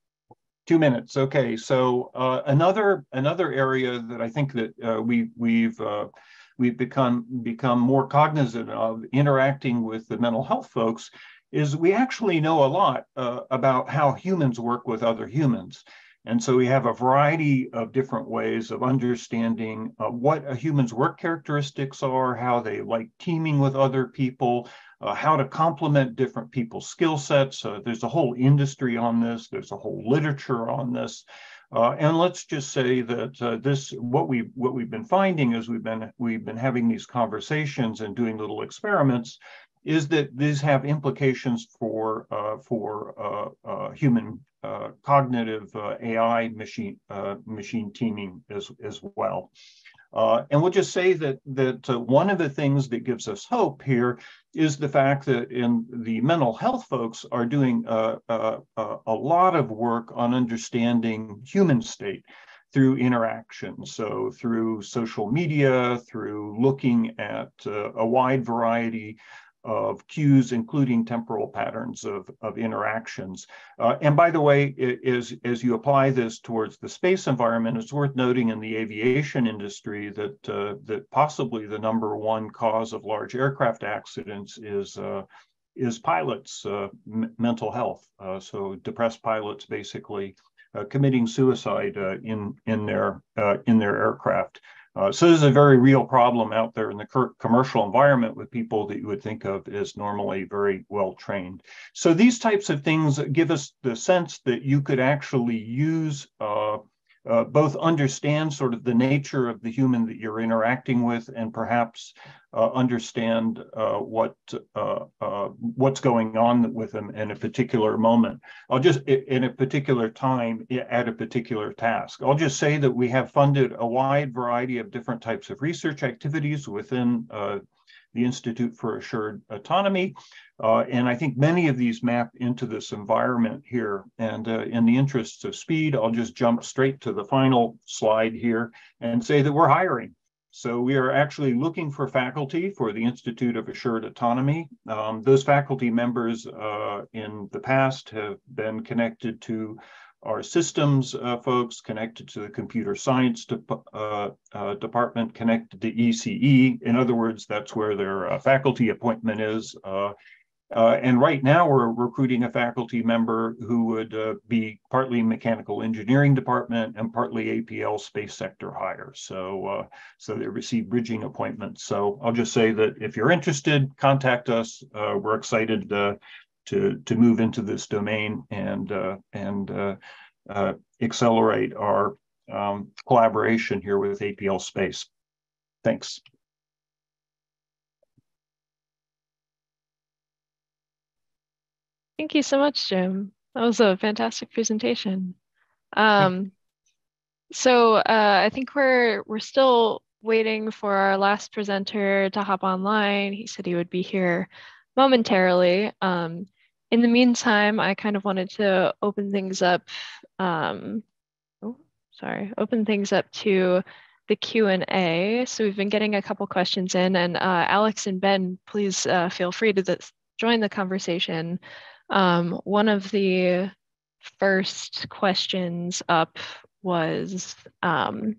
M: Two minutes. Okay. So uh, another another area that I think that uh, we we've uh, we've become become more cognizant of interacting with the mental health folks is we actually know a lot uh, about how humans work with other humans. And so we have a variety of different ways of understanding uh, what a human's work characteristics are, how they like teaming with other people, uh, how to complement different people's skill sets. Uh, there's a whole industry on this. There's a whole literature on this. Uh, and let's just say that uh, this, what we what we've been finding is we've been we've been having these conversations and doing little experiments, is that these have implications for uh, for uh, human cognitive AI machine machine teaming as as well. Uh, and we'll just say that that uh, one of the things that gives us hope here is the fact that in the mental health folks are doing uh, uh, uh a lot of work on understanding human state through interaction. So through social media, through looking at uh, a wide variety of cues, including temporal patterns of, of interactions. Uh, and by the way, as, as you apply this towards the space environment, it's worth noting in the aviation industry that, uh, that possibly the number one cause of large aircraft accidents is, uh, is pilots' uh, mental health. Uh, so depressed pilots basically uh, committing suicide in, in, their, in their aircraft. Uh, so this is a very real problem out there in the commercial environment with people that you would think of as normally very well trained. So these types of things give us the sense that you could actually use uh, uh, both understand sort of the nature of the human that you're interacting with and perhaps uh, understand uh, what uh, uh, what's going on with them in a particular moment. I'll just in a particular time at a particular task. I'll just say that we have funded a wide variety of different types of research activities within uh, the Institute for Assured Autonomy. Uh, and I think many of these map into this environment here. And uh, in the interests of speed, I'll just jump straight to the final slide here and say that we're hiring. So we are actually looking for faculty for the Institute of Assured Autonomy. Um, those faculty members uh, in the past have been connected to our systems uh, folks connected to the computer science de uh, uh, department, connected to ECE. In other words, that's where their uh, faculty appointment is. Uh, uh, and right now we're recruiting a faculty member who would be partly mechanical engineering department and partly APL space sector hire. So, so they receive bridging appointments. So I'll just say that if you're interested, contact us. we're excited to to move into this domain and uh, and uh, uh, accelerate our um, collaboration here with APL Space. Thanks.
A: Thank you so much, Jim. That was a fantastic presentation. Um, so uh, I think we're we're still waiting for our last presenter to hop online. He said he would be here momentarily. Um, in the meantime, I kind of wanted to open things up. Um, oh, sorry, open things up to the Q&A. So we've been getting a couple questions in and uh, Alex and Ben, please uh, feel free to join the conversation. Um, one of the first questions up was, um,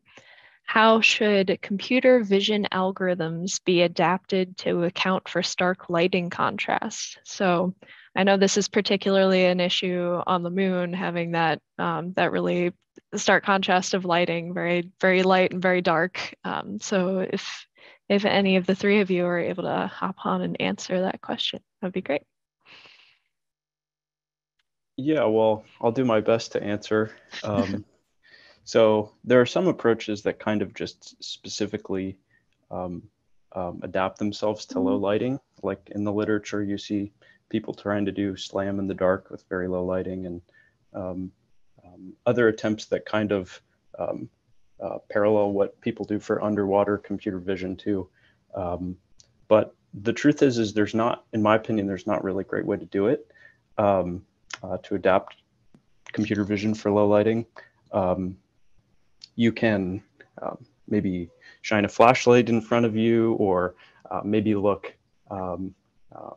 A: how should computer vision algorithms be adapted to account for stark lighting contrast? So I know this is particularly an issue on the moon, having that um, that really stark contrast of lighting, very very light and very dark. Um, so if if any of the three of you are able to hop on and answer that question, that'd be great.
L: Yeah, well, I'll do my best to answer. Um, so there are some approaches that kind of just specifically um, um, adapt themselves to low mm-hmm. lighting. Like in the literature, you see people trying to do SLAM in the dark with very low lighting and um, um, other attempts that kind of um, uh, parallel what people do for underwater computer vision too. Um, but the truth is, is there's not, in my opinion, there's not really a great way to do it um, uh, to adapt computer vision for low lighting. Um, you can um, maybe shine a flashlight in front of you or uh, maybe look um, um,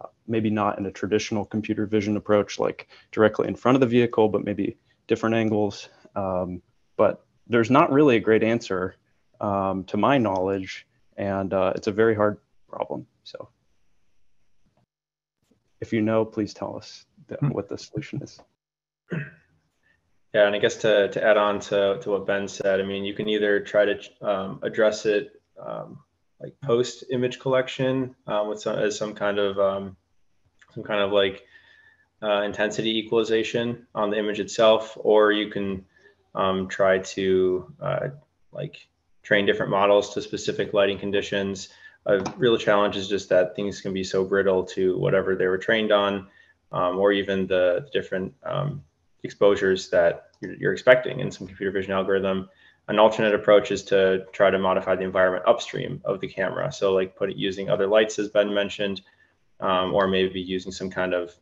L: uh, maybe not in a traditional computer vision approach like directly in front of the vehicle but maybe different angles. Um, but there's not really a great answer um, to my knowledge and uh, it's a very hard problem. So if you know please tell us hmm. what the solution is
K: yeah, and I guess to, to add on to, to what Ben said, I mean, you can either try to um, address it um, like post image collection um, with some as some kind of um, some kind of like uh, intensity equalization on the image itself, or you can um, try to uh, like train different models to specific lighting conditions. A real challenge is just that things can be so brittle to whatever they were trained on, um, or even the different exposures that you're, you're expecting in some computer vision algorithm. An alternate approach is to try to modify the environment upstream of the camera. So like put it using other lights, as Ben mentioned, um, or maybe using some kind of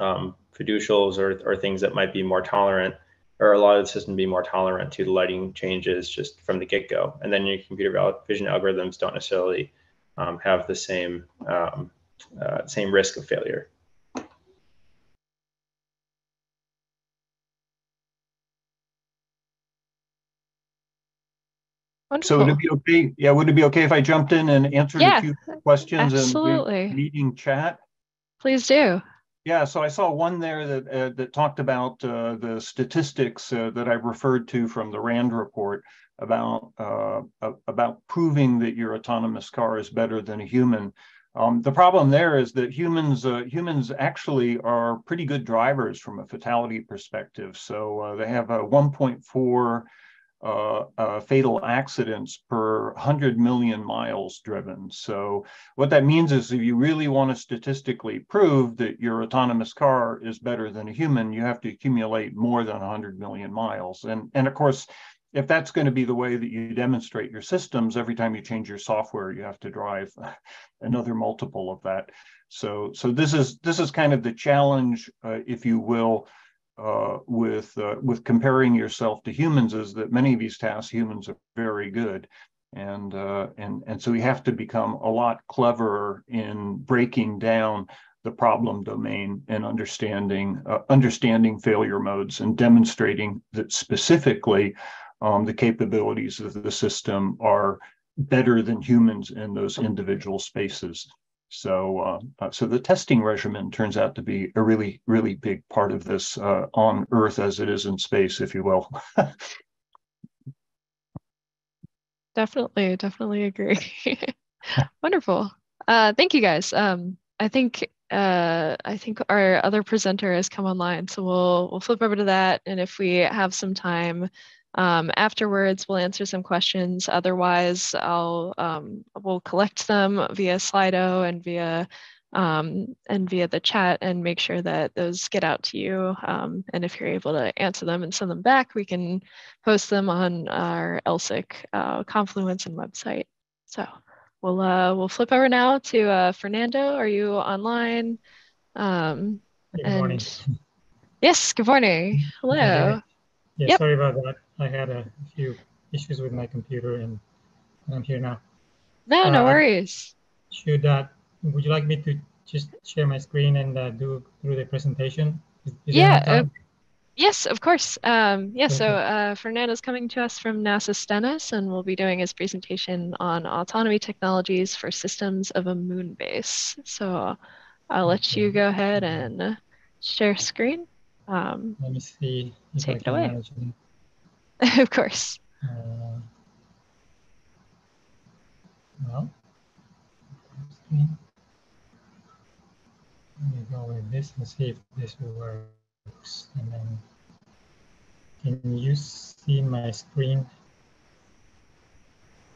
K: um, fiducials or, or things that might be more tolerant or allow the system to be more tolerant to the lighting changes just from the get-go. And then your computer vision algorithms don't necessarily um, have the same um, uh, same risk of failure.
M: So would it be okay? Yeah, would it be okay if I jumped in and answered
A: yeah,
M: a few questions
A: absolutely.
M: in meeting chat?
A: Please do.
M: Yeah, so I saw one there that uh, that talked about uh, the statistics uh, that I referred to from the Rand report about uh, about proving that your autonomous car is better than a human. Um, the problem there is that humans uh, humans actually are pretty good drivers from a fatality perspective. So uh, they have a 1.4 uh, uh, fatal accidents per 100 million miles driven. So what that means is if you really want to statistically prove that your autonomous car is better than a human, you have to accumulate more than 100 million miles. And, and of course, if that's going to be the way that you demonstrate your systems, every time you change your software, you have to drive another multiple of that. So, so this is this is kind of the challenge, uh, if you will, uh, with uh, with comparing yourself to humans is that many of these tasks humans are very good. And uh, and and so we have to become a lot cleverer in breaking down the problem domain and understanding uh, understanding failure modes and demonstrating that specifically um, the capabilities of the system are better than humans in those individual spaces so, uh, uh, so the testing regimen turns out to be a really, really big part of this uh, on Earth as it is in space, if you will.
A: definitely, definitely agree. Wonderful. Uh, thank you guys. Um, I think uh, I think our other presenter has come online, so we'll we'll flip over to that, and if we have some time, um, afterwards, we'll answer some questions. Otherwise, I'll um, we'll collect them via Slido and via um, and via the chat and make sure that those get out to you. Um, and if you're able to answer them and send them back, we can post them on our LSIC uh, Confluence and website. So we'll uh, we'll flip over now to uh, Fernando. Are you online? Um,
N: good morning.
A: Yes, good morning. Hello.
N: Yeah, yep. sorry about that. I had a few issues with my computer and I'm here now.
A: No, no uh, worries.
N: Should uh, would you like me to just share my screen and uh, do through the presentation?
A: Is, is yeah, uh, Yes, of course. Um, yeah, so uh, Fernando's coming to us from NASA Stennis and we'll be doing his presentation on autonomy technologies for systems of a moon base. So I'll let you go ahead and share screen. Um,
N: Let me see.
A: Take
N: I
A: it away.
N: it.
A: of course.
N: Uh, well, screen. Let me go with this and see if this works. And then, can you see my screen?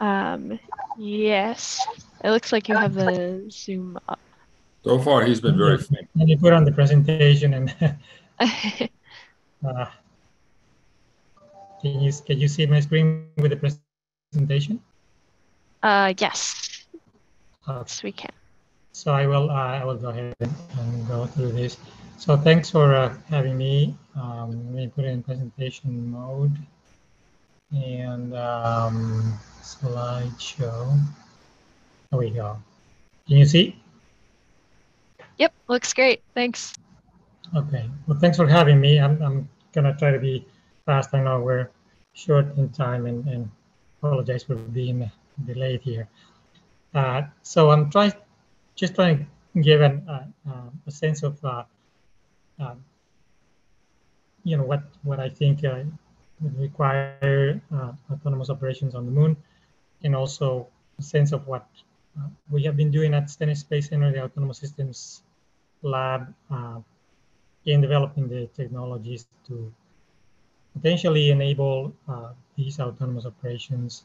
A: Um, yes, it looks like you have the Zoom up.
O: So far, he's been very
N: Yes, Let me put on the presentation and uh, can you can you see my screen with the presentation?
A: Uh, yes,
N: Uh,
A: yes, we can.
N: So I will uh, I will go ahead and, and go through this. So thanks for uh, having me. Um, let me put it in presentation mode and um, slideshow. There we go. Can you see?
A: Yep, looks great. Thanks.
N: Okay. Well, thanks for having me. I'm I'm gonna try to be fast. I know we're short in time and, and apologize for being delayed here. Uh, so I'm trying just trying to give an, uh, uh, a sense of uh, uh, you know what what I think would require autonomous operations on the moon, and also a sense of what we have been doing at Stennis Space Center, the Autonomous Systems Lab, in developing the technologies to potentially enable uh, these autonomous operations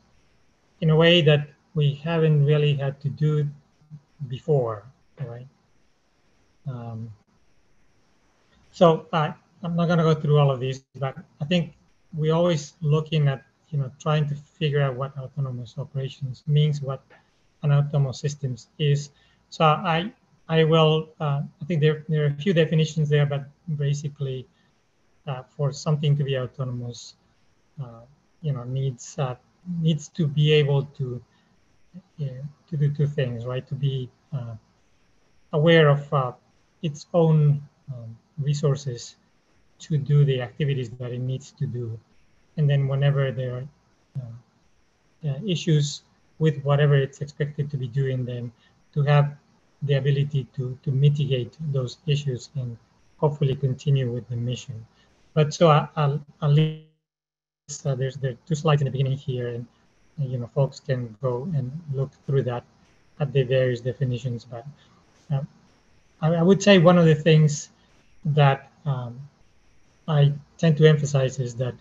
N: in a way that we haven't really had to do before, right? Um, so uh, I'm not going to go through all of these, but I think we're always looking at you know trying to figure out what autonomous operations means, what an autonomous systems is. So I I will uh, I think there there are a few definitions there, but basically uh, for something to be autonomous, uh, you know needs uh, needs to be able to yeah, to do two things, right? To be uh, aware of uh, its own um, resources to do the activities that it needs to do. And then whenever there are uh, uh, issues with whatever it's expected to be doing, then to have the ability to, to mitigate those issues and hopefully continue with the mission. But so I, I'll, I'll leave, there's there two slides in the beginning here and and, you know folks can go and look through that at the various definitions but uh, I, I, would say one of the things that um, i tend to emphasize is that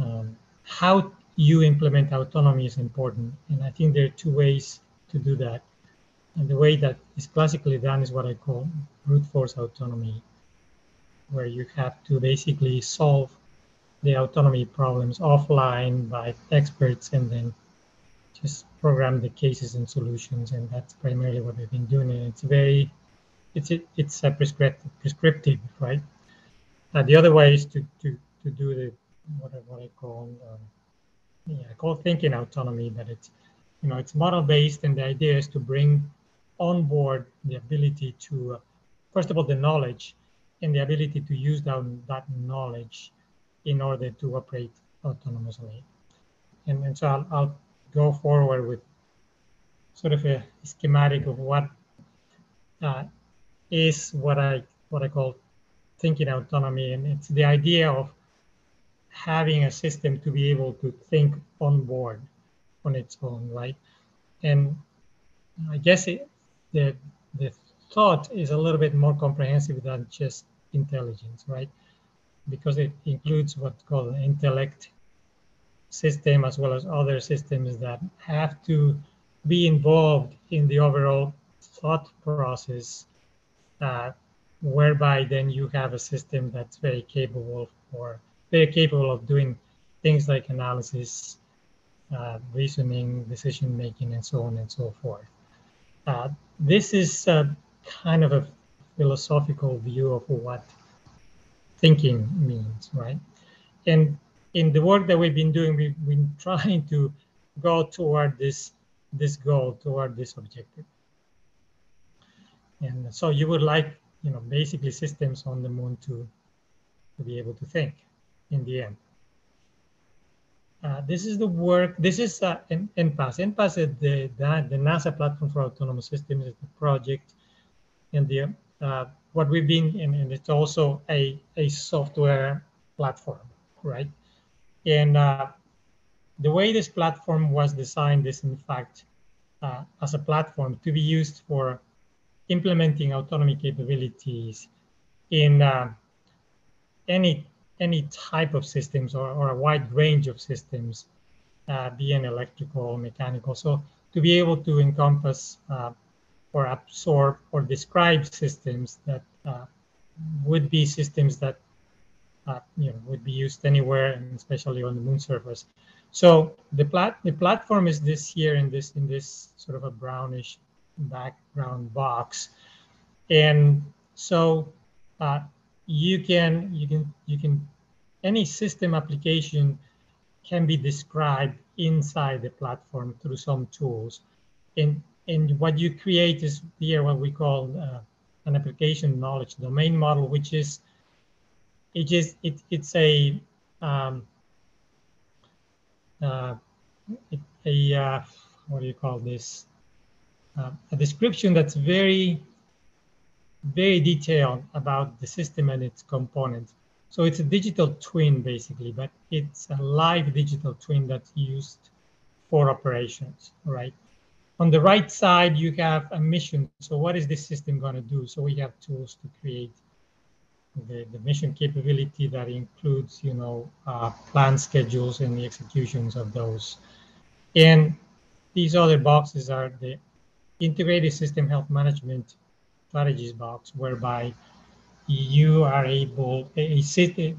N: um, how you implement autonomy is important and i think there are two ways to do that. And the way that is classically done is what i call brute force autonomy where you have to basically solve the autonomy problems offline by experts and then just program the cases and solutions and that's primarily what they've been doing. And it's very it's it's a prescriptive prescriptive right? Uh, the other way is to to to do the what I, what I call um, yeah I call thinking autonomy but it's you know it's model based and the idea is to bring on board the ability to uh, first of all the knowledge and the ability to use that, that knowledge in order to operate autonomously. And, and so I'll, I'll go forward with sort of a schematic of what uh, is what I what I call thinking autonomy, and it's the idea of having a system to be able to think on board on its own, right? And I guess it, the the thought is a little bit more comprehensive than just intelligence, right? because it includes what's called an intellect system as well as other systems that have to be involved in the overall thought process uh, whereby then you have a system that's very capable for very capable of doing things like analysis uh, reasoning decision making and so on and so forth uh, this is kind of a philosophical view of what thinking means, right? And in the work that we've been doing, we've been trying to go toward this this goal, toward this objective. And so you would like, you know, basically systems on the moon to to be able to think in the end. Uh, this is the work, this is uh, NPAS. NPAS is the, the, the, NASA Platform for Autonomous Systems, is the project. And the, uh, what we've been, and, and, it's also a, a software platform, right? And uh, the way this platform was designed is in fact uh, as a platform to be used for implementing autonomy capabilities in uh, any any type of systems or, or a wide range of systems, uh, being electrical, mechanical. So to be able to encompass uh, or absorb or describe systems that uh, would be systems that uh, you know would be used anywhere, and especially on the moon surface. So the plat the platform is this here in this in this sort of a brownish background box, and so uh, you can you can you can any system application can be described inside the platform through some tools and and what you create is here what we call uh, an application knowledge domain model which is it is it, it's a um, uh, a uh, what do you call this uh, a description that's very very detailed about the system and its components. So it's a digital twin basically, but it's a live digital twin that's used for operations, right? On the right side, you have a mission. So what is this system going to do? So we have tools to create the, the mission capability that includes, you know, uh, plan schedules and the executions of those. And these other boxes are the integrated system health management strategies box whereby you are able a,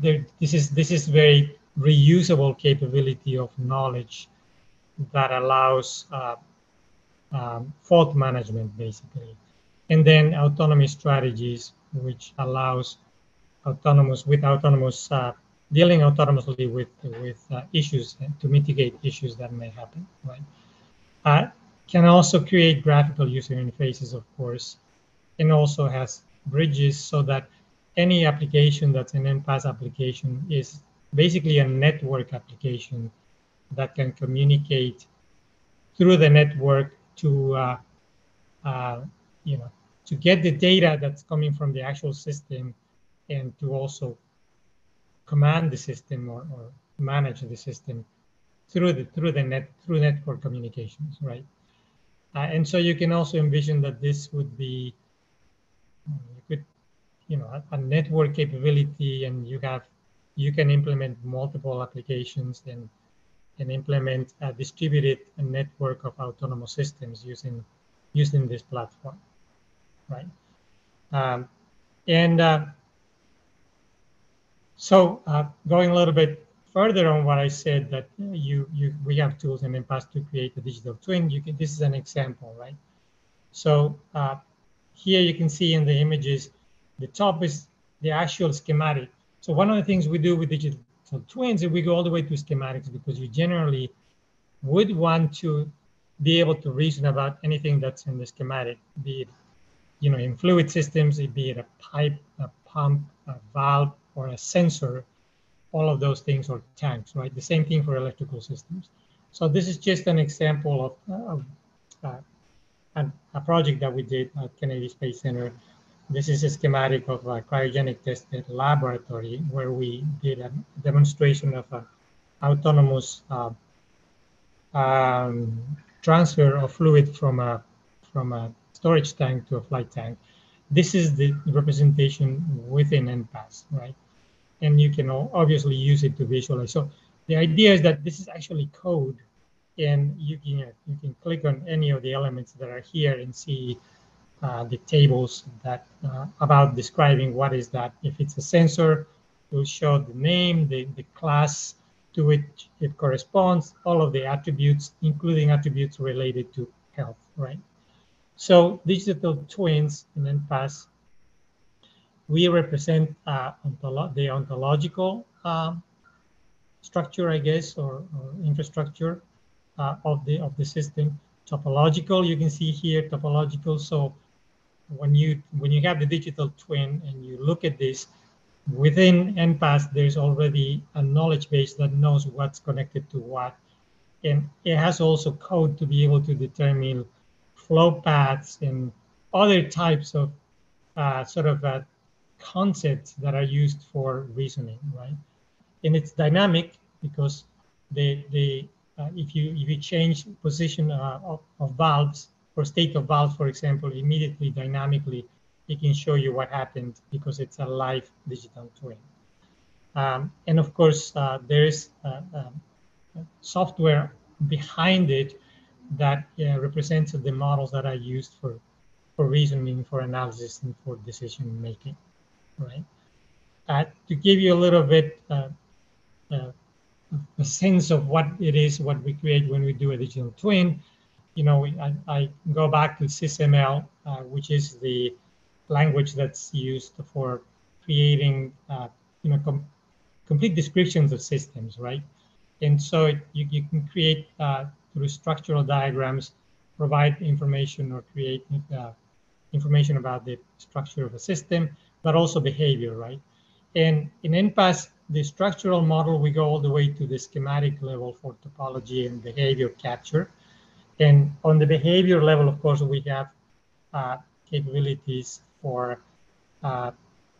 N: there, this is this is very reusable capability of knowledge that allows uh, um, fault management basically. And then autonomy strategies which allows autonomous with autonomous uh, dealing autonomously with with uh, issues to mitigate issues that may happen right? Uh, can also create graphical user interfaces of course and also has bridges so that any application that's an NPAS application is basically a network application that can communicate through the network to, uh, uh, you know, to get the data that's coming from the actual system and to also command the system or, or manage the system through the through the net through network communications, right? Uh, and so you can also envision that this would be you could you know a, a network capability and you have you can implement multiple applications and and implement a distributed network of autonomous systems using using this platform right um, and uh, so uh, going a little bit further on what I said that you you we have tools in NPAS to create a digital twin. You can this is an example, right? So uh, here you can see in the images, the top is the actual schematic. So one of the things we do with digital twins is we go all the way to schematics because you generally would want to be able to reason about anything that's in the schematic, be it, you know, in fluid systems, it be it a pipe, a pump, a valve, or a sensor, all of those things are tanks, right? The same thing for electrical systems. So this is just an example of, of uh, a project that we did at Kennedy Space Center. This is a schematic of a cryogenic tested laboratory where we did a demonstration of an autonomous uh, um, transfer of fluid from a from a storage tank to a flight tank. This is the representation within NPAS, right? And you can obviously use it to visualize. So the idea is that this is actually code and you can you can click on any of the elements that are here and see the tables that uh, about describing what is that. If it's a sensor, it will show the name, the, the class to which it corresponds, all of the attributes, including attributes related to health, right? So digital twins and NPAS, we represent uh, ontolo the ontological um, structure, I guess, or, or infrastructure uh, of the of the system. Topological, you can see here topological. So when you when you have the digital twin and you look at this, within NPAS, there's already a knowledge base that knows what's connected to what. And it has also code to be able to determine flow paths and other types of uh, sort of uh, concepts that are used for reasoning, right? And it's dynamic because the, the, uh, if, you, if you change position uh, of, of valves or state of valves, for example, immediately dynamically it can show you what happened because it's a live digital twin. Um, and of course, uh, there is uh, um, software behind it that uh, represents the models that are used for, for reasoning, for analysis, and for decision making, right? Uh, to give you a little bit uh, uh, a sense of what it is, what we create when we do a digital twin, you know, I, I, go back to SysML, which is the language that's used for creating, uh, you know, com complete descriptions of systems, right? And so you, you can create uh, through structural diagrams, provide information or create uh, information about the structure of a system, but also behavior, right? And in NPAS, the structural model, we go all the way to the schematic level for topology and behavior capture. And on the behavior level, of course, we have uh, capabilities for uh,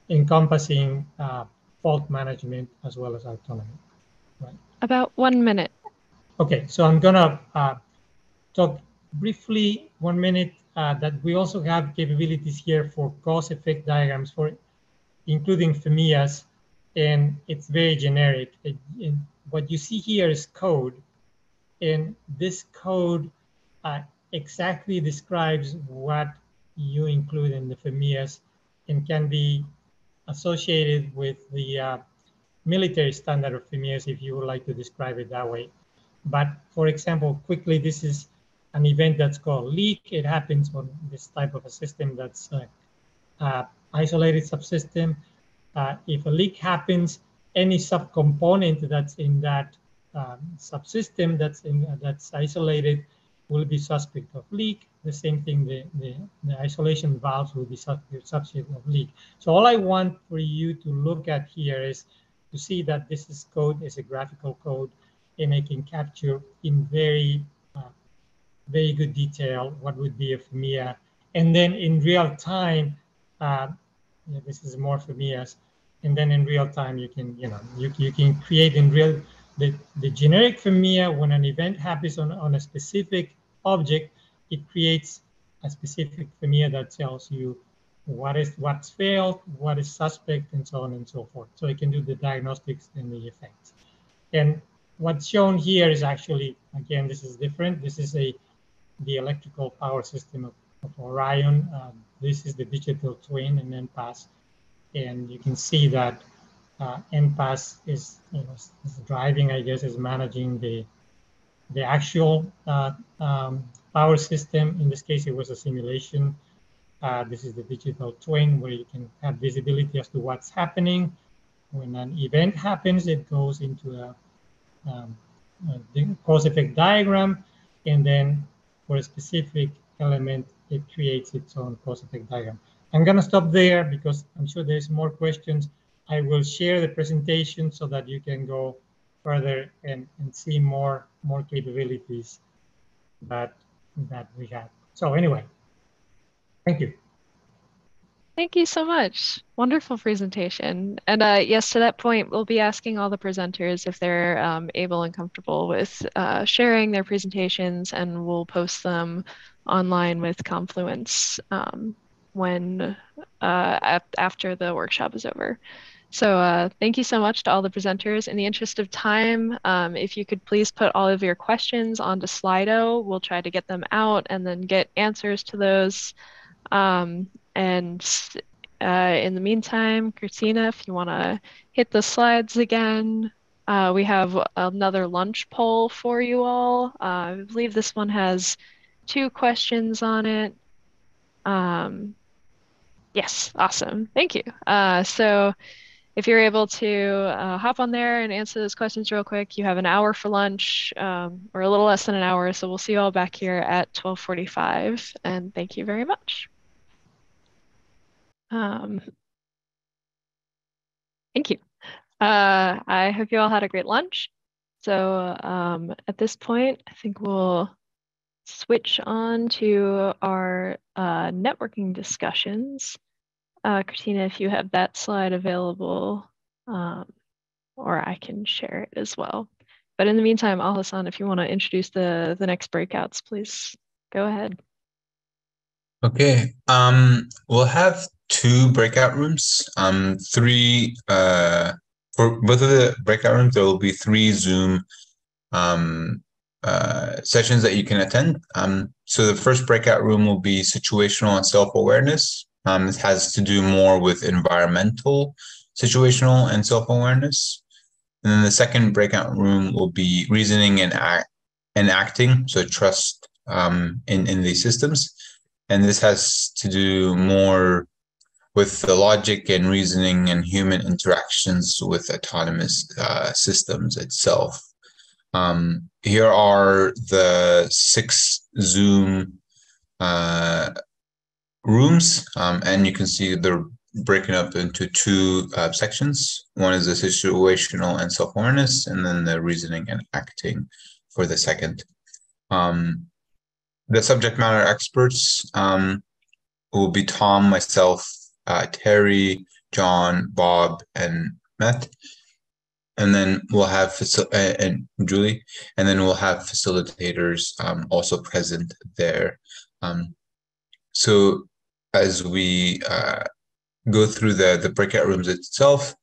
N: encompassing uh, fault management as well as autonomy. Right?
A: About one minute.
N: Okay, so I'm gonna uh, talk briefly one minute uh, that we also have capabilities here for cause effect diagrams for including FMEAs, and it's very generic. It, what you see here is code, and this code uh, exactly describes what you include in the FMEAs and can be associated with the uh, military standard of FMEAs if you would like to describe it that way. But for example, quickly, this is an event that's called leak. It happens on this type of a system that's uh, uh, isolated subsystem. Uh, if a leak happens, any subcomponent that's in that um, subsystem that's in that's isolated will be suspect of leak the same thing, the, the, the isolation valves will be subject of leak. So all I want for you to look at here is to see that this is code is a graphical code and I can capture in very, uh, very good detail what would be a FMEA. And then in real time, uh, yeah, this is more FMEAs. And then in real time, you can, you know, you, you can create in real, the, the generic FMEA when an event happens on, on a specific object, it creates a specific FMEA that tells you what is what's failed, what is suspect, and so on and so forth. So it can do the diagnostics and the effects. And what's shown here is actually, again, this is different. This is a the electrical power system of, of Orion. Uh, this is the digital twin in NPAS. And you can see that uh, is, you know, is driving, I guess, is managing the the actual uh, um, power system. In this case, it was a simulation. Uh, this is the digital twin where you can have visibility as to what's happening. When an event happens, it goes into a, um, a cause effect diagram. And then for a specific element, it creates its own cause effect diagram. I'm going to stop there because I'm sure there's more questions. I will share the presentation so that you can go further and, and see more more capabilities that that we have. So anyway, thank you.
A: Thank you so much. Wonderful presentation. And uh, yes, to that point, we'll be asking all the presenters if they're um, able and comfortable with uh, sharing their presentations, and we'll post them online with Confluence um, when uh, after the workshop is over. So uh, thank you so much to all the presenters. In the interest of time, um, if you could please put all of your questions onto Slido, we'll try to get them out and then get answers to those. Um, and uh, in the meantime, Christina, if you want to hit the slides again, uh, we have another lunch poll for you all. Uh, I believe this one has two questions on it. Um, yes, awesome. Thank you. Uh, so if you're able to uh, hop on there and answer those questions real quick, you have an hour for lunch um, or a little less than an hour. So we'll see you all back here at 1245 and thank you very much. Um, Thank you. Uh, I hope you all had a great lunch. So um, at this point, I think we'll switch on to our uh, networking discussions. Uh, Christina, if you have that slide available, um, or I can share it as well. But in the meantime, Alhassan, if you want to introduce the, the next breakouts, please go ahead.
E: Okay, um, we'll have two breakout rooms, um, three, uh, for both of the breakout rooms, there will be three Zoom um, uh, sessions that you can attend. Um, so the first breakout room will be situational and self-awareness. Um, it has to do more with environmental, situational, and self-awareness. And then the second breakout room will be reasoning and act and acting, so trust um, in in these systems. And this has to do more with the logic and reasoning and human interactions with autonomous uh, systems itself. Um, here are the six Zoom uh, rooms, um, and you can see they're breaking up into two uh, sections. One is the situational and self-awareness, and then the reasoning and acting for the second. Um, the subject matter experts um, will be Tom, myself, uh, Terry, John, Bob, and Matt. And then we'll have uh, and Julie, and then we'll have facilitators um, also present there. Um, so as we uh, go through the the breakout rooms itself,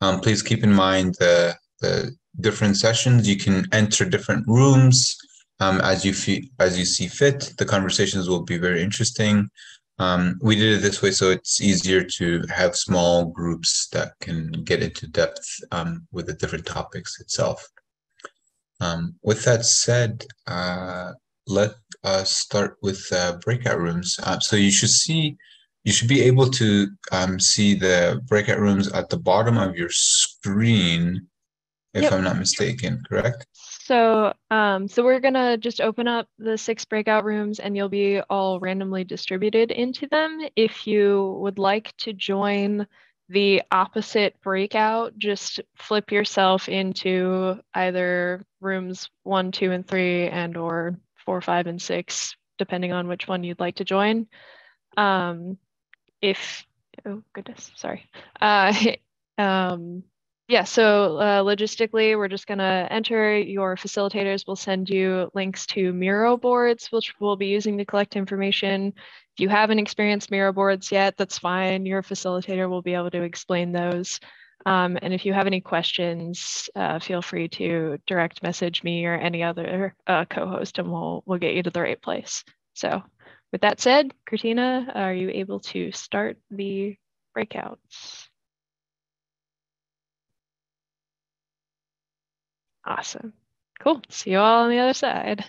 E: um, please keep in mind the the different sessions. You can enter different rooms um, as you as you see fit. The conversations will be very interesting. Um, we did it this way so it's easier to have small groups that can get into depth um, with the different topics itself. Um, with that said, uh, let us start with uh, breakout rooms. Uh, so you should see, you should be able to um, see the breakout rooms at the bottom of your screen, if
A: Yep.
E: I'm not mistaken, correct?
A: So, um, so we're gonna just open up the six breakout rooms and you'll be all randomly distributed into them. If you would like to join the opposite breakout, just flip yourself into either rooms one, two, and three, and or four, five, and six, depending on which one you'd like to join. Um, if, oh goodness, sorry. Uh, um, yeah, so uh, logistically, we're just going to enter your facilitators will send you links to Miro boards, which we'll be using to collect information. If you haven't experienced Miro boards yet, that's fine. Your facilitator will be able to explain those. Um, and if you have any questions, uh, feel free to direct message me or any other uh, co-host and we'll, we'll get you to the right place. So with that said, Christina, are you able to start the breakouts? Awesome. Cool. See you all on the other side.